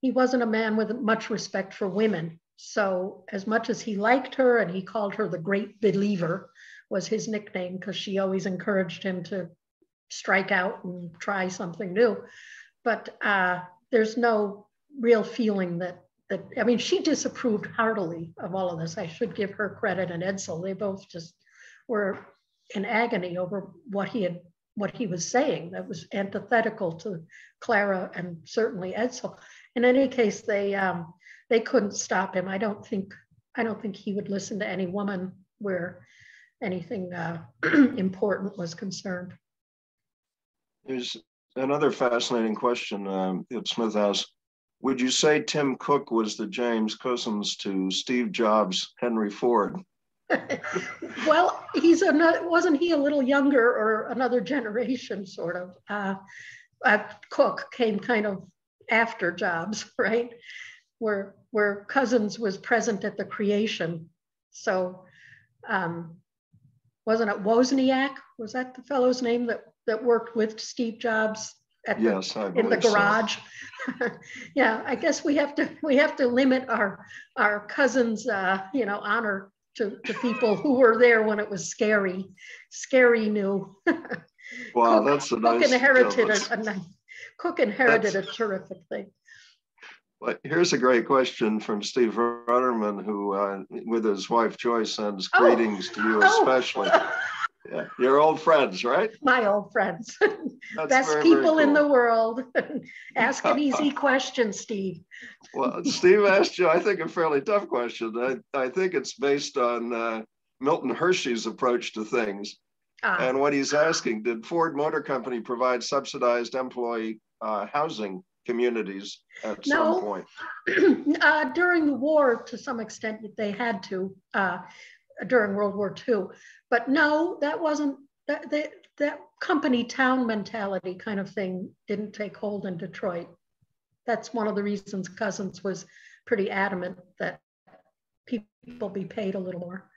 he wasn't a man with much respect for women. So as much as he liked her, and he called her the Great Believer, was his nickname because she always encouraged him to strike out and try something new. But uh, there's no real feeling that that I mean, she disapproved heartily of all of this. I should give her credit and Edsel. They both just were in agony over what he had what he was saying that was antithetical to Clara and certainly Edsel. In any case, they um, they couldn't stop him. I don't think I don't think he would listen to any woman where anything uh, important was concerned. There's another fascinating question um, Smith House. Would you say Tim Cook was the James Couzens to Steve Jobs, Henry Ford? well, he's a wasn't he a little younger or another generation sort of? Uh, uh, Cook came kind of after Jobs, right? Where where Couzens was present at the creation. So um, wasn't it Wozniak? Was that the fellow's name that that worked with Steve Jobs at yes, the, in the garage? So. yeah, I guess we have to we have to limit our our Couzens, uh, you know, honor to, to people who were there when it was scary, scary new. wow, Cook, that's a nice. Cook inherited a, a, Cook inherited that's, a terrific thing. But here's a great question from Steve Rudderman, who, uh, with his wife Joyce, sends oh. greetings to you oh. especially. yeah, your old friends, right? My old friends, best very, people very cool. in the world. Ask an easy question, Steve. well, Steve asked you, I think, a fairly tough question. I, I think it's based on uh, Milton Hershey's approach to things. Ah. And what he's asking, did Ford Motor Company provide subsidized employee uh, housing communities at no. some point? uh, during the war, to some extent, they had to uh, during World War II. But no, that wasn't that. That company town mentality kind of thing didn't take hold in Detroit. That's one of the reasons Couzens was pretty adamant that people be paid a little more.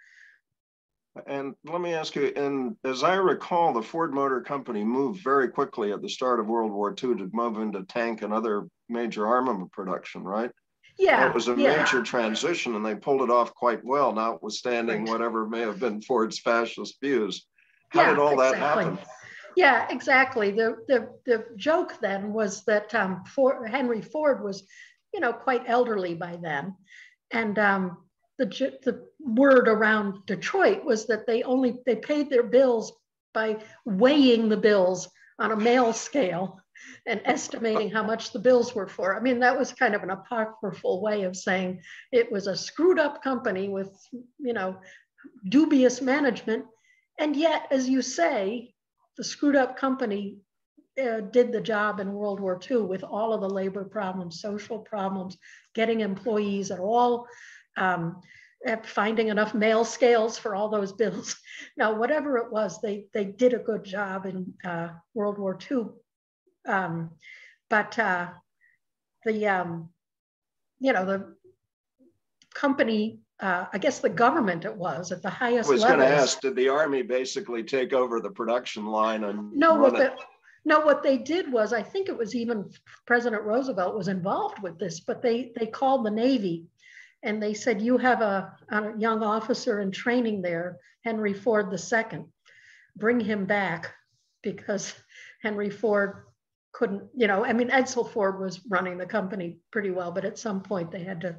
And let me ask you, and as I recall, the Ford Motor Company moved very quickly at the start of World War II to move into tank and other major armament production, right? Yeah. It was a yeah. major transition and they pulled it off quite well, notwithstanding whatever may have been Ford's fascist views. How yeah, did all exactly. that happen? Yeah, exactly. The, the, the joke then was that um, Ford, Henry Ford was, you know, quite elderly by then. And um, the, the word around Detroit was that they only they paid their bills by weighing the bills on a mail scale and estimating how much the bills were for. I mean, that was kind of an apocryphal way of saying it was a screwed up company with, you know, dubious management. And yet, as you say, the screwed up company uh, did the job in World War II with all of the labor problems, social problems, getting employees at all um, finding enough mail scales for all those bills. Now, whatever it was, they, they did a good job in uh, World War II. Um, but uh, the, um, you know, the company, uh, I guess the government it was at the highest level I was going to ask, did the Army basically take over the production line and no, what the, no, what they did was, I think it was even President Roosevelt was involved with this, but they, they called the Navy and they said, you have a, a young officer in training there, Henry Ford II. Bring him back because Henry Ford couldn't, you know, I mean, Edsel Ford was running the company pretty well, but at some point they had to,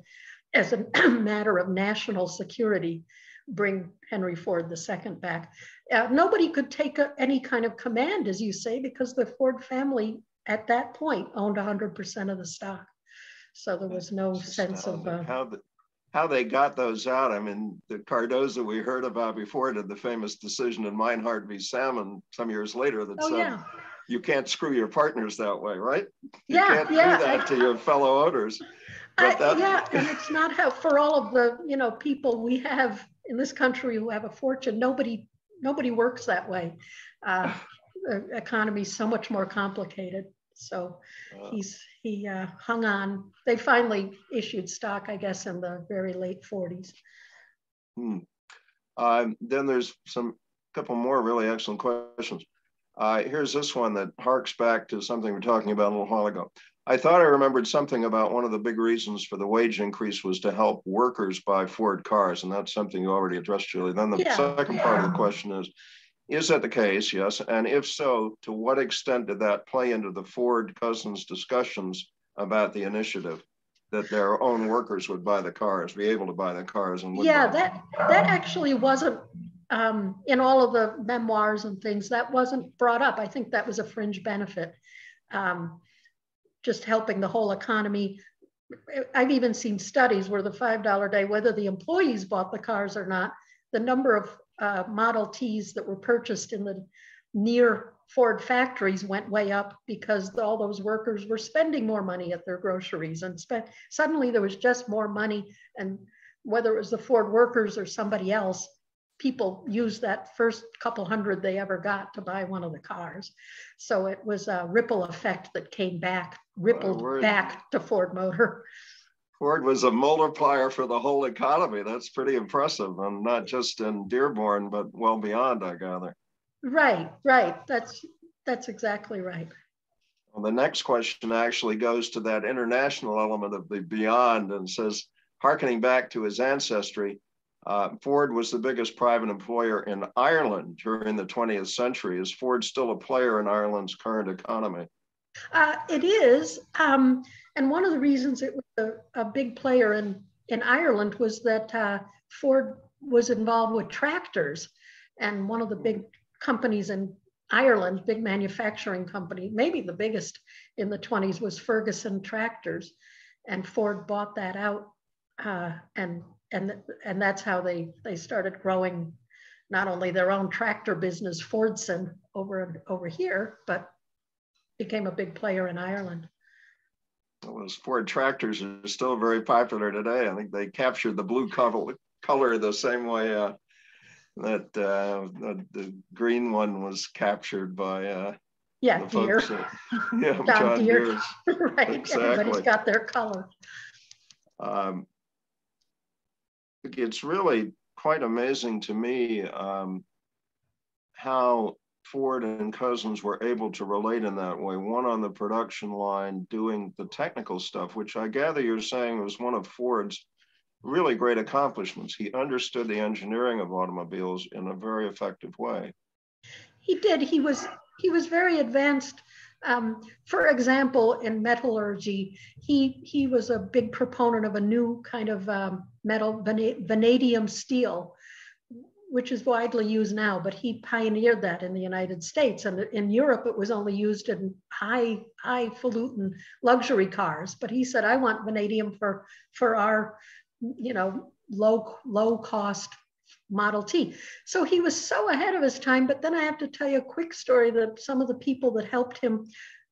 as a matter of national security, bring Henry Ford II back. Uh, nobody could take a, any kind of command, as you say, because the Ford family at that point owned 100% of the stock. So there was no sense of uh, how the, how they got those out. I mean, the Cardozo we heard about before did the famous decision in Meinhard v. Salmon some years later that oh, said yeah. You can't screw your partners that way, right? You Yeah, can't yeah, do that I- to your fellow owners. I, that- yeah, and it's not how for all of the you know people we have in this country who have a fortune. Nobody nobody works that way. Uh, the economy's so much more complicated. So he's he uh, hung on. They finally issued stock, I guess, in the very late 40s. Hmm. Um, then there's some couple more really excellent questions. Uh, here's this one that harks back to something we were talking about a little while ago. I thought I remembered something about one of the big reasons for the wage increase was to help workers buy Ford cars, and that's something you already addressed, Julie. Then the Yeah. second part of the question is, is that the case? Yes. And if so, to what extent did that play into the Ford Couzens discussions about the initiative that their own workers would buy the cars, be able to buy the cars and Yeah, that that actually wasn't um, in all of the memoirs and things. That wasn't brought up. I think that was a fringe benefit, um, just helping the whole economy. I've even seen studies where the five dollar day, whether the employees bought the cars or not, the number of uh, Model Ts that were purchased in the near Ford factories went way up because all those workers were spending more money at their groceries and spent suddenly there was just more money and whether it was the Ford workers or somebody else, people used that first couple hundred they ever got to buy one of the cars. So it was a ripple effect that came back, rippled back to Ford Motor. Ford was a multiplier for the whole economy. That's pretty impressive, and not just in Dearborn, but well beyond, I gather. Right, right. That's that's exactly right. Well, the next question actually goes to that international element of the beyond and says, hearkening back to his ancestry, uh, Ford was the biggest private employer in Ireland during the 20th century. Is Ford still a player in Ireland's current economy? Uh, it is, um, and one of the reasons it was a, a big player in in Ireland was that uh, Ford was involved with tractors, and one of the big companies in Ireland, big manufacturing company, maybe the biggest in the 20s, was Ferguson Tractors, and Ford bought that out, uh, and and and that's how they they started growing, not only their own tractor business, Fordson over over here, but became a big player in Ireland. Those Ford tractors are still very popular today. I think they captured the blue color, color the same way uh, that uh, the, the green one was captured by uh, Yeah, the Deere, yeah, John John Deere. Right? Exactly. Everybody's got their color. Um, it's really quite amazing to me um, how Ford and Couzens were able to relate in that way. One on the production line doing the technical stuff, which I gather you're saying was one of Ford's really great accomplishments. He understood the engineering of automobiles in a very effective way. He did. He was he was very advanced. Um, for example, in metallurgy, he he was a big proponent of a new kind of um, metal vana- vanadium steel, which is widely used now. But he pioneered that in the United States, and in Europe, it was only used in high highfalutin luxury cars. But he said, "I want vanadium for for our, you know, low low cost Model T. So he was so ahead of his time. But then I have to tell you a quick story that some of the people that helped him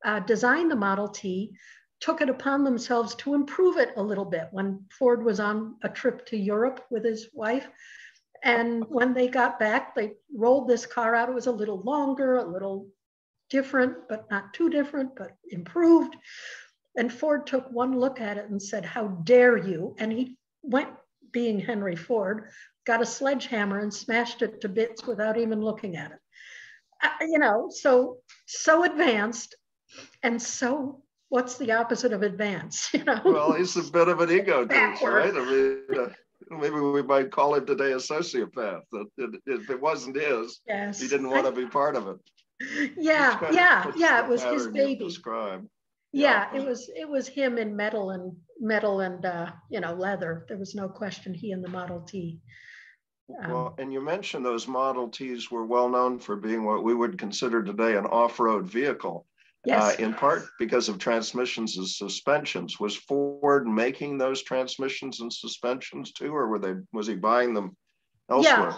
uh, design the Model T took it upon themselves to improve it a little bit when Ford was on a trip to Europe with his wife. And when they got back, they rolled this car out. It was a little longer, a little different, but not too different, but improved. And Ford took one look at it and said, How dare you? And he went, being Henry Ford, got a sledgehammer and smashed it to bits without even looking at it. Uh, you know, so so advanced, and so what's the opposite of advance? You know. Well, he's a bit of an egotist, Backward. right? I mean, uh, maybe we might call him today a sociopath. That if it wasn't his, yes. he didn't want to be part of it. Yeah, Which kind of yeah, yeah. It was his baby. Described. Yeah, Yeah. it was it was him in metal and metal and uh, you know leather. There was no question he and the Model T. Um, Well, and you mentioned those Model Ts were well known for being what we would consider today an off-road vehicle. Yes. Uh, in part because of transmissions and suspensions. Was Ford making those transmissions and suspensions too, or were they was he buying them elsewhere?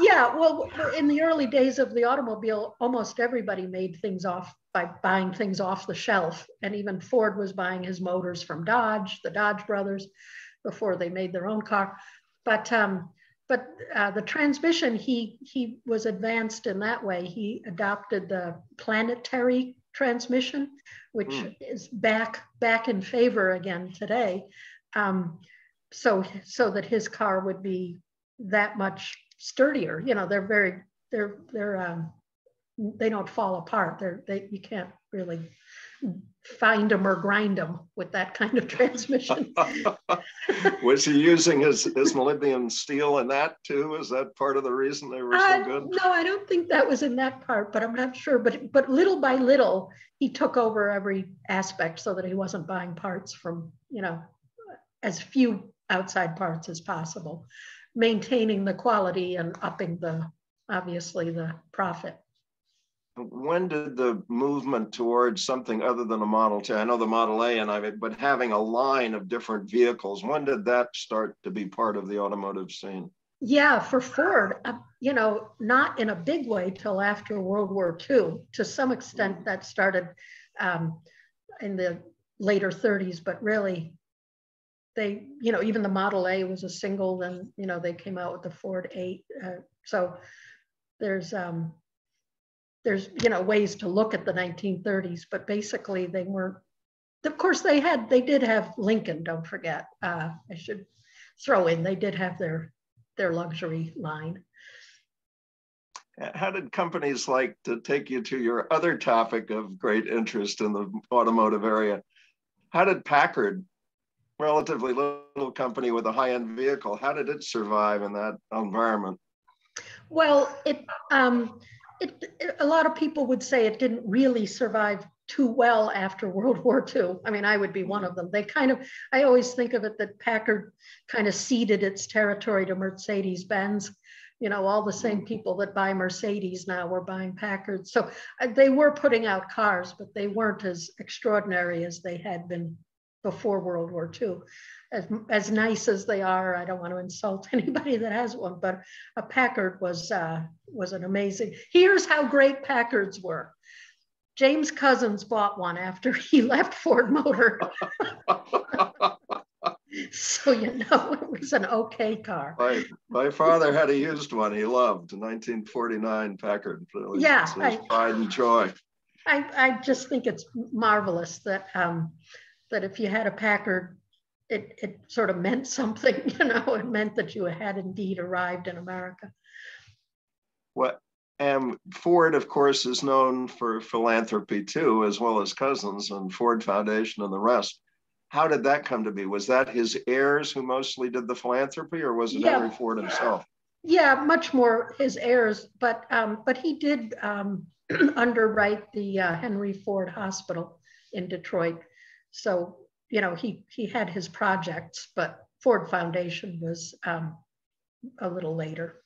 Yeah, yeah. Well, in the early days of the automobile, almost everybody made things off by buying things off the shelf, and even Ford was buying his motors from Dodge, the Dodge brothers, before they made their own car. But um, but uh, the transmission, he he was advanced in that way. He adopted the planetary transmission, which mm. is back back in favor again today. Um, so so that his car would be that much sturdier. You know, they're very they're they're um, they don't fall apart. They're they you can't really find them or grind them with that kind of transmission. was he using his, his molybdenum steel in that too? Is that part of the reason they were so uh, good? No, I don't think that was in that part, but I'm not sure. But but little by little, he took over every aspect so that he wasn't buying parts from, you know, as few outside parts as possible, maintaining the quality and upping the obviously the profit when did the movement towards something other than a Model T? I know the Model A and I, but having a line of different vehicles, when did that start to be part of the automotive scene? Yeah, for Ford, uh, you know, not in a big way till after World War II. To some extent, mm-hmm. that started um, in the later 30s, but really, they, you know, even the Model A was a single. Then, you know, they came out with the Ford 8. Uh, so there's um, there's you know ways to look at the 1930s, but basically they weren't. Of course, they had they did have Lincoln. Don't forget. Uh, I should throw in they did have their their luxury line. How did companies like to take you to your other topic of great interest in the automotive area? How did Packard, relatively little company with a high-end vehicle, how did it survive in that environment? Well, it um, it, it, a lot of people would say it didn't really survive too well after World War II. I mean, I would be one of them. They kind of, I always think of it that Packard kind of ceded its territory to Mercedes Benz. You know, all the same mm-hmm. people that buy Mercedes now were buying Packard. So uh, they were putting out cars, but they weren't as extraordinary as they had been before World War II as, as nice as they are, I don't want to insult anybody that has one, but a Packard was, uh, was an amazing, here's how great Packards were. James Couzens bought one after he left Ford Motor. so you know it was an okay car. My, my father had a used one he loved, 1949 Packard. Yeah, I, pride and joy. I, I just think it's marvelous that um, that if you had a Packard it, it sort of meant something, you know, it meant that you had indeed arrived in America. What and Ford, of course, is known for philanthropy too, as well as Couzens and Ford Foundation and the rest. How did that come to be? Was that his heirs who mostly did the philanthropy, or was it yeah. Henry Ford himself? Yeah, much more his heirs, but um, but he did um, underwrite the uh, Henry Ford Hospital in Detroit. So you know, he he had his projects, but Ford Foundation was um, a little later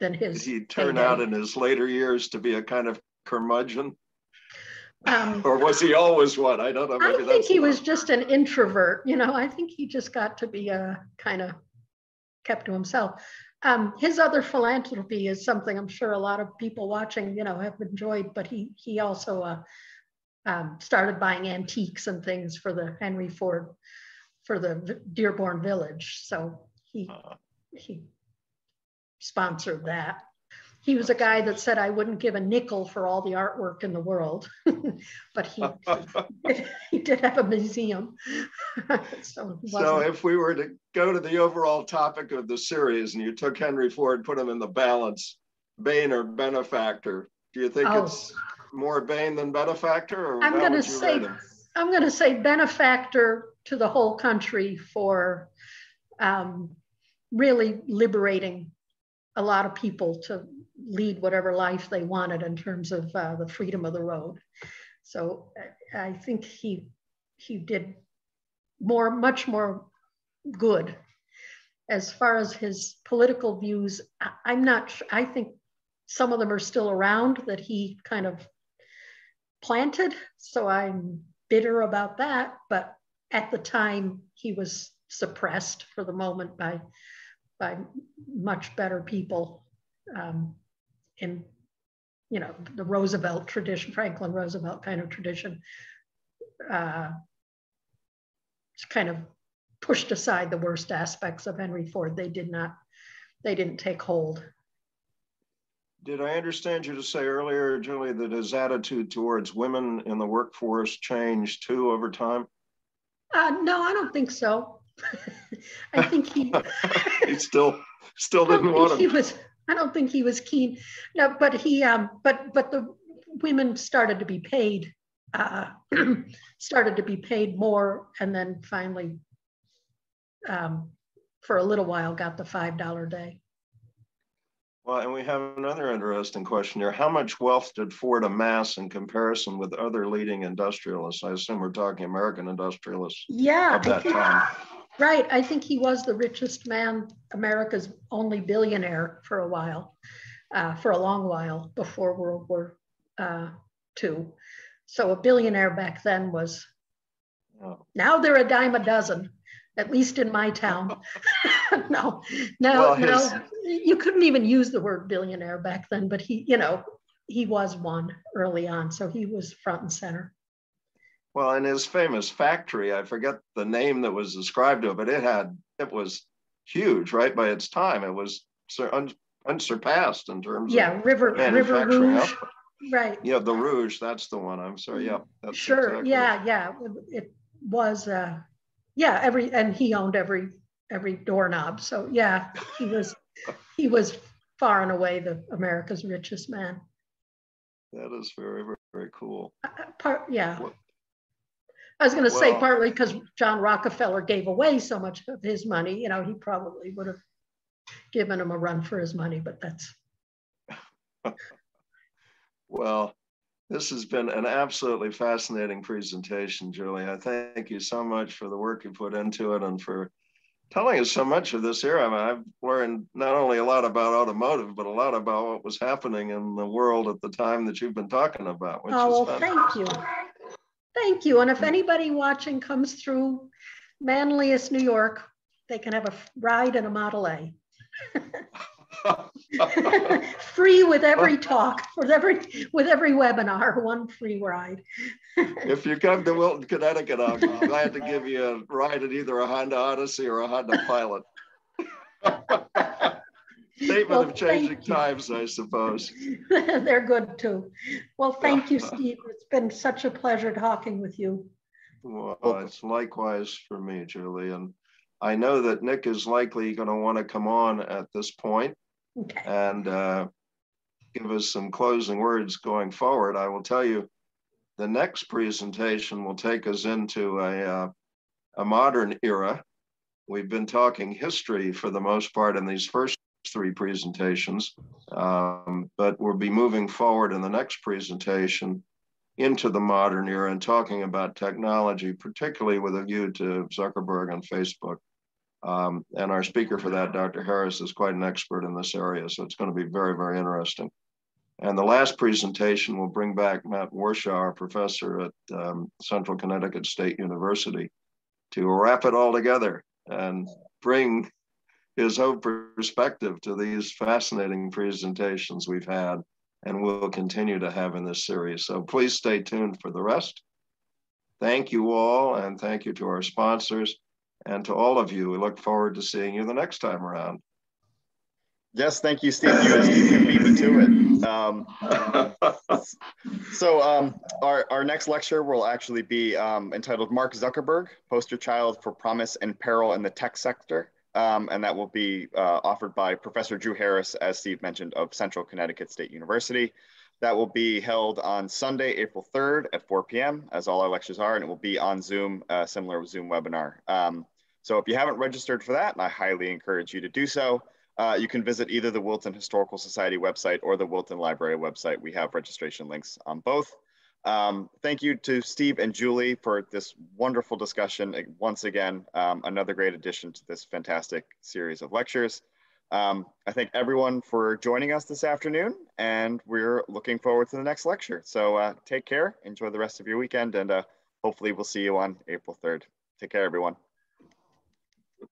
than his. Did he turn out in his later years to be a kind of curmudgeon? Um, or was he always one? I don't know. I think he was just an introvert. You know, I think he just got to be a kind of kept to himself. Um, his other philanthropy is something I'm sure a lot of people watching, you know, have enjoyed. But he he also uh, um, started buying antiques and things for the Henry Ford, for the Dearborn Village. So he, uh-huh. he sponsored that. He was a guy that said I wouldn't give a nickel for all the artwork in the world, but he he did have a museum. so, so if we were to go to the overall topic of the series, and you took Henry Ford, put him in the balance, Bane or benefactor, do you think oh. it's more bane than benefactor? Or I'm going to say I'm going to say benefactor to the whole country for um, really liberating a lot of people to lead whatever life they wanted in terms of uh, the freedom of the road. So I think he he did more, much more good. As far as his political views, I'm not. I think some of them are still around that he kind of planted, so I'm bitter about that. But at the time, he was suppressed for the moment by by much better people um, in you know the Roosevelt tradition, Franklin Roosevelt kind of tradition. Uh, kind of pushed aside the worst aspects of Henry Ford. They did not, they didn't take hold. Did I understand you to say earlier, Julie, that his attitude towards women in the workforce changed too over time? Uh, no, I don't think so. I think he he still still didn't want him. He was. I don't think he was keen. No, but he. Um. But but the women started to be paid. Uh, started to be paid more, and then finally um, for a little while got the $5 day. Well, and we have another interesting question here. How much wealth did Ford amass in comparison with other leading industrialists? I assume we're talking American industrialists yeah, think, time. Right. I think he was the richest man, America's only billionaire for a while, uh, for a long while before World War uh, II. So a billionaire back then was, oh. now they're a dime a dozen at least in my town. no, no, well, his... no. You couldn't even use the word billionaire back then, but he, you know, he was one early on, so he was front and center. Well, in his famous factory, I forget the name that was ascribed to it, but it had it was huge, right? By its time, it was un, unsurpassed in terms yeah, of River River Rouge. Output. Right. Yeah, the Rouge. That's the one. I'm sorry. Yeah. sure. Exactly. Yeah. Yeah. It was. Uh, yeah, every and he owned every every doorknob. So yeah, he was he was far and away the America's richest man. That is very very, very cool. Uh, uh part yeah. What? I was going to well, say partly because John Rockefeller gave away so much of his money. You know, he probably would have given him a run for his money, but that's. well, this has been an absolutely fascinating presentation, Julie. I thank you so much for the work you put into it and for telling us so much of this era. I mean, I've learned not only a lot about automotive, but a lot about what was happening in the world at the time that you've been talking about. oh, well, thank you. Thank you. And if mm-hmm. anybody watching comes through Manlius, New York, they can have a ride in a Model A. free with every talk, with every with every webinar, one free ride. if you come to Wilton, Connecticut, I'm glad to give you a ride in either a Honda Odyssey or a Honda Pilot. Statement well, of changing times, I suppose. They're good too. Well, thank you, Steve. It's been such a pleasure talking with you. Well, it's likewise for me, Julie. And I know that Nick is likely going to want to come on at this point okay. and uh, give us some closing words going forward. I will tell you the next presentation will take us into a, uh, a modern era. We've been talking history for the most part in these first three presentations, um, but we'll be moving forward in the next presentation into the modern era and talking about technology, particularly with a view to Zuckerberg and Facebook. Um, and our speaker for that, Dr. Harris, is quite an expert in this area. So it's going to be very, very interesting. And the last presentation will bring back Matt Warshauer, our professor at um, Central Connecticut State University, to wrap it all together and bring his own perspective to these fascinating presentations we've had and will continue to have in this series. So please stay tuned for the rest. Thank you all, and thank you to our sponsors. And to all of you, we look forward to seeing you the next time around. Yes, thank you, Steve. You, Steve can beat me to it. Um, so um, our, our next lecture will actually be um, entitled Mark Zuckerberg, Poster Child for Promise and Peril in the Tech Sector. Um, and that will be uh, offered by Professor Drew Harris, as Steve mentioned, of Central Connecticut State University. That will be held on Sunday, April 3rd at 4 p.m., as all our lectures are, and it will be on Zoom, uh, similar Zoom webinar. So if you haven't registered for that, and I highly encourage you to do so. Uh, you can visit either the Wilton Historical Society website or the Wilton Library website. We have registration links on both. Um, thank you to Steve and Julie for this wonderful discussion. Once again, um, another great addition to this fantastic series of lectures. Um, I thank everyone for joining us this afternoon, and we're looking forward to the next lecture. So uh, take care, enjoy the rest of your weekend, and uh, hopefully we'll see you on April 3rd. Take care, everyone.